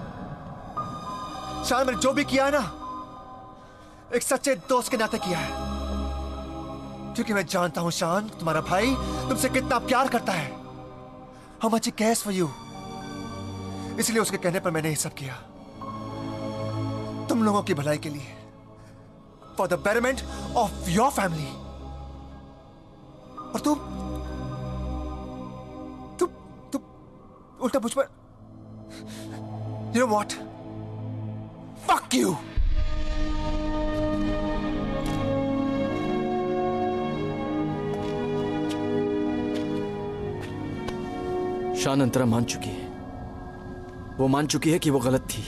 शान मैंने जो भी किया है ना, एक सच्चे दोस्त के नाते किया है। क्योंकि मैं जानता हूँ शान, तुम्हारा भाई तुमसे कितना प्यार करता है। हम much कैस for you. इसलिए उसके कहने पर मैंने ये सब किया। तुम लोगों की भलाई के लिए। For the betterment of your family और तू तू तू उल्टा मुझ पर you know what fuck you Shaan Antara मान चुकी है। वो मान चुकी है कि वो गलत थी।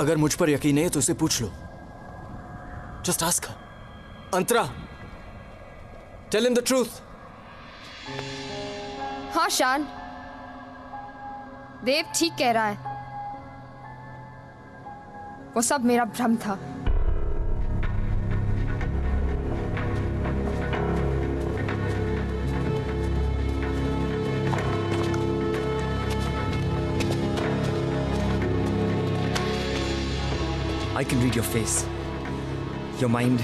अगर मुझ पर यकीन है तो उसे पूछ लो। Just ask Antara telling the truth हाँ शान। देव ठीक कह रहा है। वो सब मेरा भ्रम था I can read your face, your mind.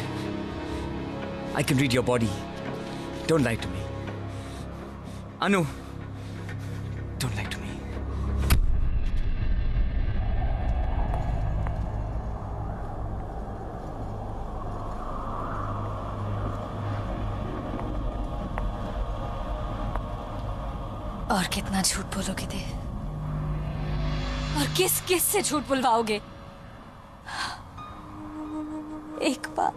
I can read your body. Don't lie to me. Anu, और किस किस से झूठ बुलवाओगे? एक बार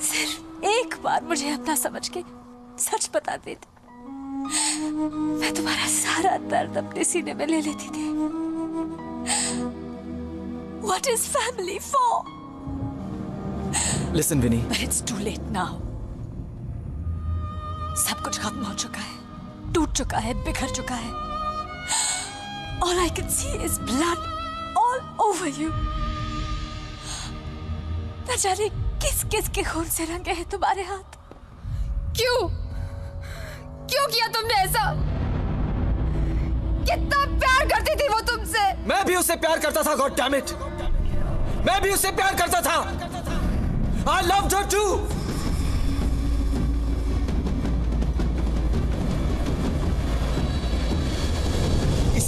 सिर्फ़ एक बार मुझे अपना समझ के सच बता देते। मैं तुम्हारा सारा दर्द अपने सीने में ले लेती थी। What is family for? Listen Vinny But it's too late now. सब कुछ खत्म हो चुका है टूट चुका है बिखर चुका है। All I can see is blood all over you. न जाने किस किस के खून से रंगे हैं तुम्हारे हाथ? क्यों? क्यों किया तुमने ऐसा? कितना प्यार करती थी वो तुमसे? मैं भी उससे प्यार करता था, गॉड डैम इट। मैं भी उससे प्यार करता था। आई लव टू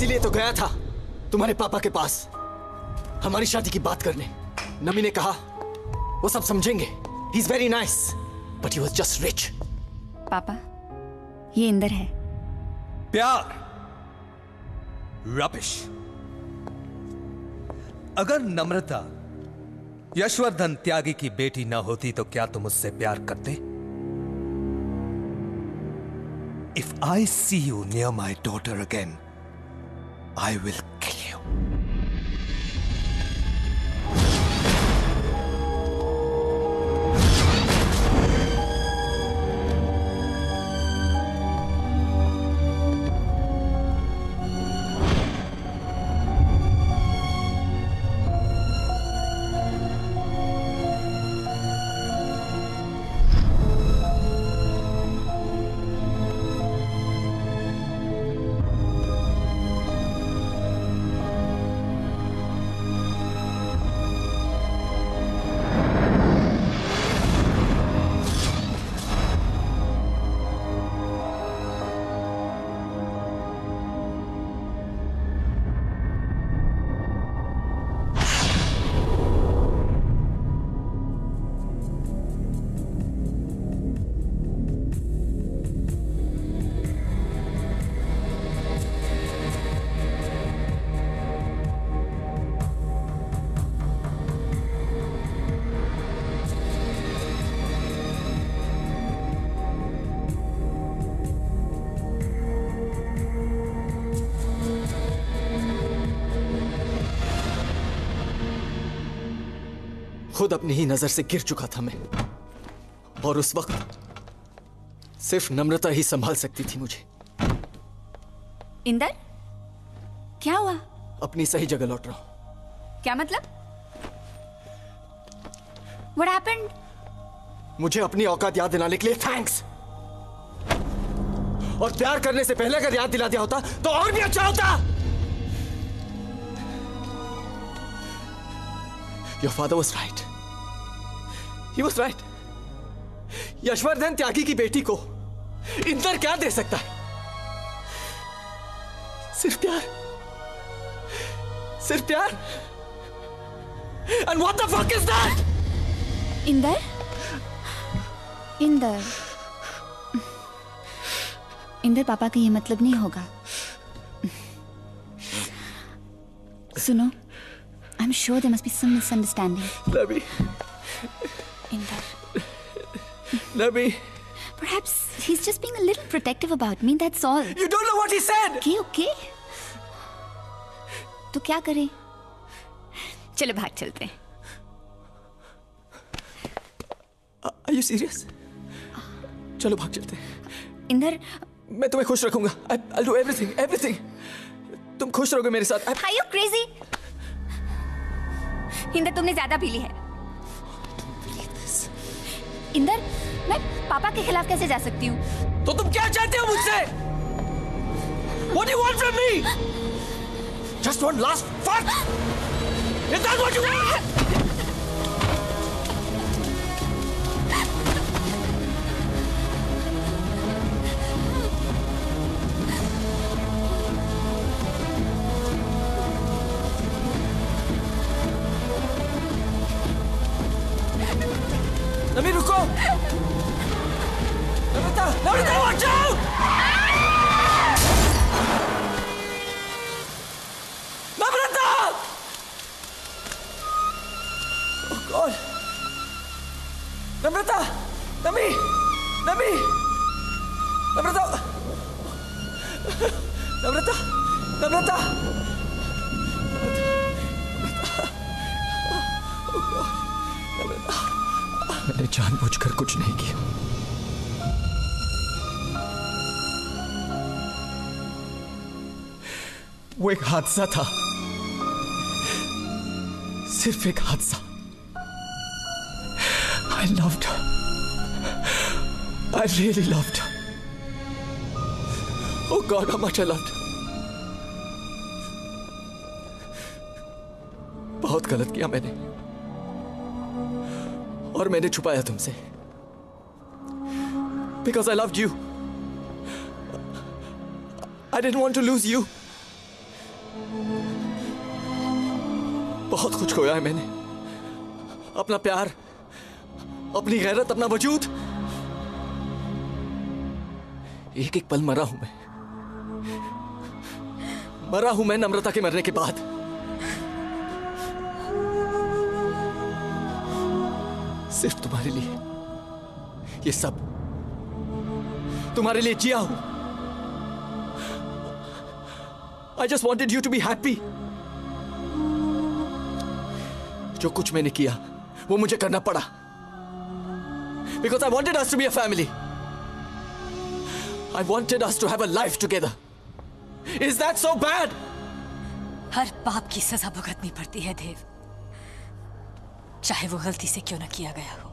इसीलिए तो गया था तुम्हारे पापा के पास। हमारी शादी की बात करने। नमी ने कहा वो सब समझेंगे। He is very nice but he was just rich पापा ये इंदर है। प्यार। रबिश। अगर नम्रता यशवर्धन त्यागी की बेटी ना होती तो क्या तुम उससे प्यार करते? If I see you near my daughter again I will kill you खुद अपनी ही नज़र से गिर चुका था मैं। और उस वक्त सिर्फ़ नम्रता ही संभाल सकती थी मुझे। इंदर क्या हुआ? अपनी सही जगह लौट रहा हूँ। क्या मतलब? What happened? मुझे अपनी औकात याद दिलाने के लिए थैंक्स और प्यार करने से पहले अगर याद दिला दिया होता तो और भी अच्छा होता। Your father was right. He was right. Yashvardhan Tyagi की बेटी को इंदर क्या दे सकता है सिर्फ़ प्यार सिर्फ़ प्यार and what the fuck is that Inder Inder Inder पापा का ये मतलब नहीं होगा सुनो I am sure there must be some misunderstanding Nabi Inder Nabi Perhaps he's just being a little protective about me, that's all. You don't know what he said! Okay, okay. तो क्या करें? चलो भाग चलते हैं Are you serious? चलो भाग चलते हैं इंदर मैं तुम्हें खुश रखूँगा I, I'll do everything, everything. तुम खुश रहोगे मेरे साथ I, Are you crazy? Inder तुमने ज़्यादा पी ली है इंदर मैं पापा के खिलाफ कैसे जा सकती हूँ तो तुम क्या चाहते हो मुझसे What do you want from me? Just one last fuck? Is that what you want? हादसा था। सिर्फ़ एक हादसा। I loved I really loved oh God how much I loved बहुत गलत किया मैंने। और मैंने छुपाया तुमसे। Because I love you I don't want to lose you बहुत कुछ खोया है मैंने। अपना प्यार, अपनी गैरत, अपना वजूद। एक एक पल मरा हूँ मैं। मरा हूँ मैं नम्रता के मरने के बाद। सिर्फ़ तुम्हारे लिए। ये सब तुम्हारे लिए जिया हूँ। I just wanted you to be happy जो कुछ मैंने किया वो मुझे करना पड़ा। Because I wanted us to be a family I wanted us to have a life together is that so bad हर पाप की सजा भुगतनी पड़ती है देव। चाहे वो गलती से क्यों ना किया गया हो।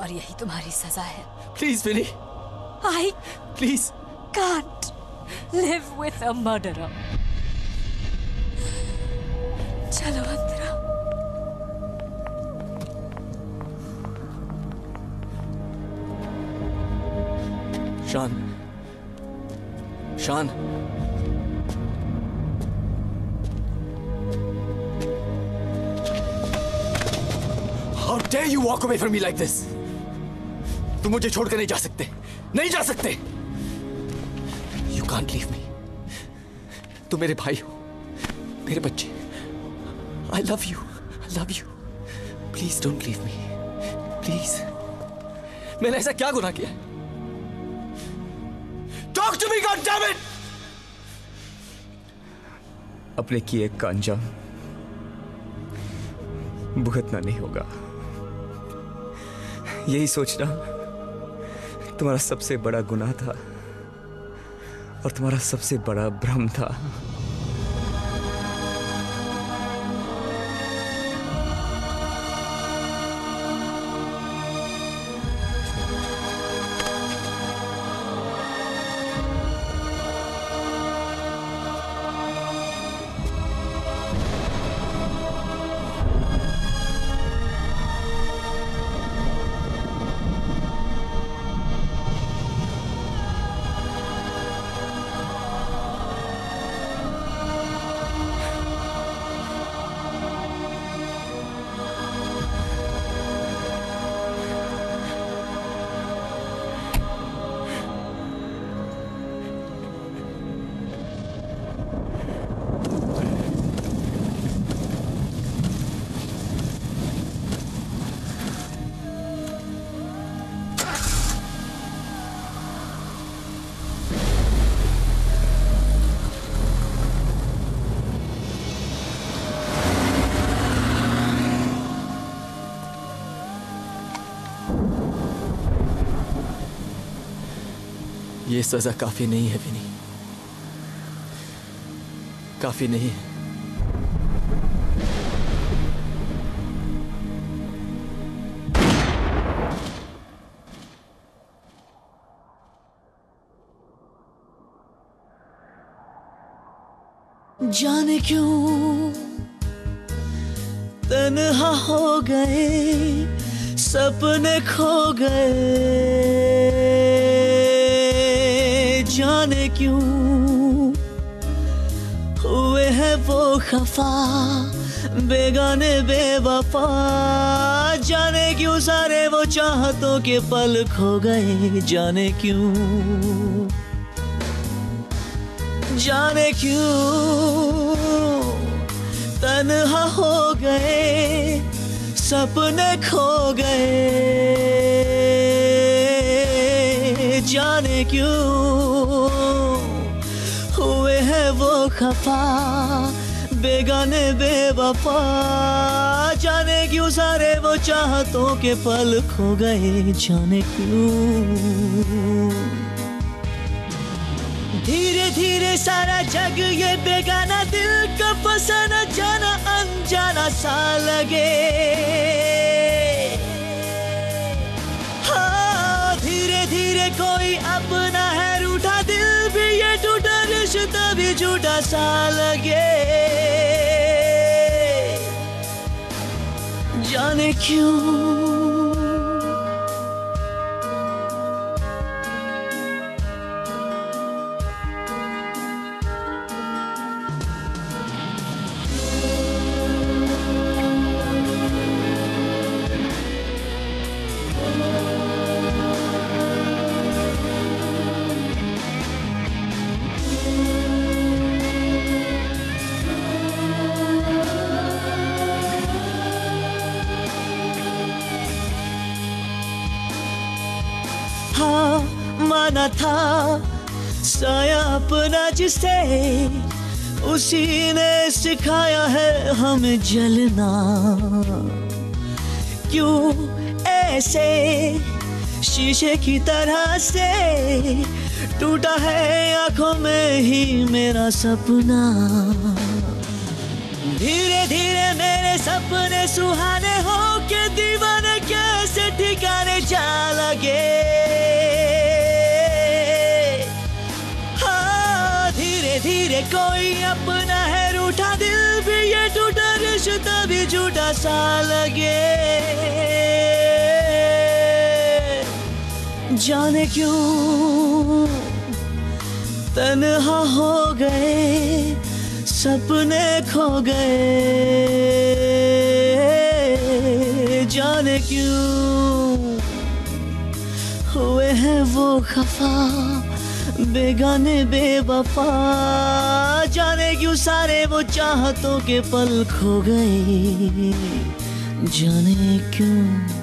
और यही तुम्हारी सजा है। Please Vinny I please can't live with a murderer. चलो अंदर शान शान How dare you walk away from me like this? तुम मुझे छोड़कर नहीं जा सकते। नहीं जा सकते। यू कांट लीव मी तुम मेरे भाई हो। मेरे बच्चे। I love you I love you please don't leave me please मैंने ऐसा क्या गुनाह किया? Talk to to me, goddammit! अपने किए का अंजाम भुगतना नहीं होगा यही सोचना तुम्हारा सबसे बड़ा गुनाह था और तुम्हारा सबसे बड़ा भ्रम था सजा काफ़ी नहीं है, विनी। काफ़ी नहीं है। जाने क्यों तन्हा हो गए, सपने खो गए? जाने क्यों? हुए है वो खफा, बेगाने, बेवफा। जाने क्यों सारे वो चाहतों के पल खो गए? जाने क्यों? जाने क्यों? तन्हा हो गए, सपने खो गए। जाने क्यों? हुए हैं वो खफा, बेगाने, बेवफा। जाने क्यों सारे वो चाहतों के पल खो गए, जाने क्यों? धीरे धीरे सारा जग ये बेगाना दिल का फसाना, जाना अनजाना सा लगे। धीरे कोई अपना है रूठा दिल भी, ये टूटा रिश्ता भी झूठा सा लगे। जाने क्यों माना था। साया अपना जिसे उसी ने सिखाया है हमें जलना। क्यों ऐसे शीशे की तरह से टूटा है आँखों में ही मेरा सपना। धीरे धीरे मेरे सपने सुहाने हो के दीवाने कैसे ठिकाने जा लगे। धीरे कोई अपना है रूठा दिल भी ये टूटा रिश्ता भी झूठा सा लगे। जाने क्यों तन्हा हो गए, सपने खो गए? जाने क्यों हुए हैं वो खफा? बेगाने बेवफा। जाने क्यों सारे वो चाहतों के पल खो गए? जाने क्यों?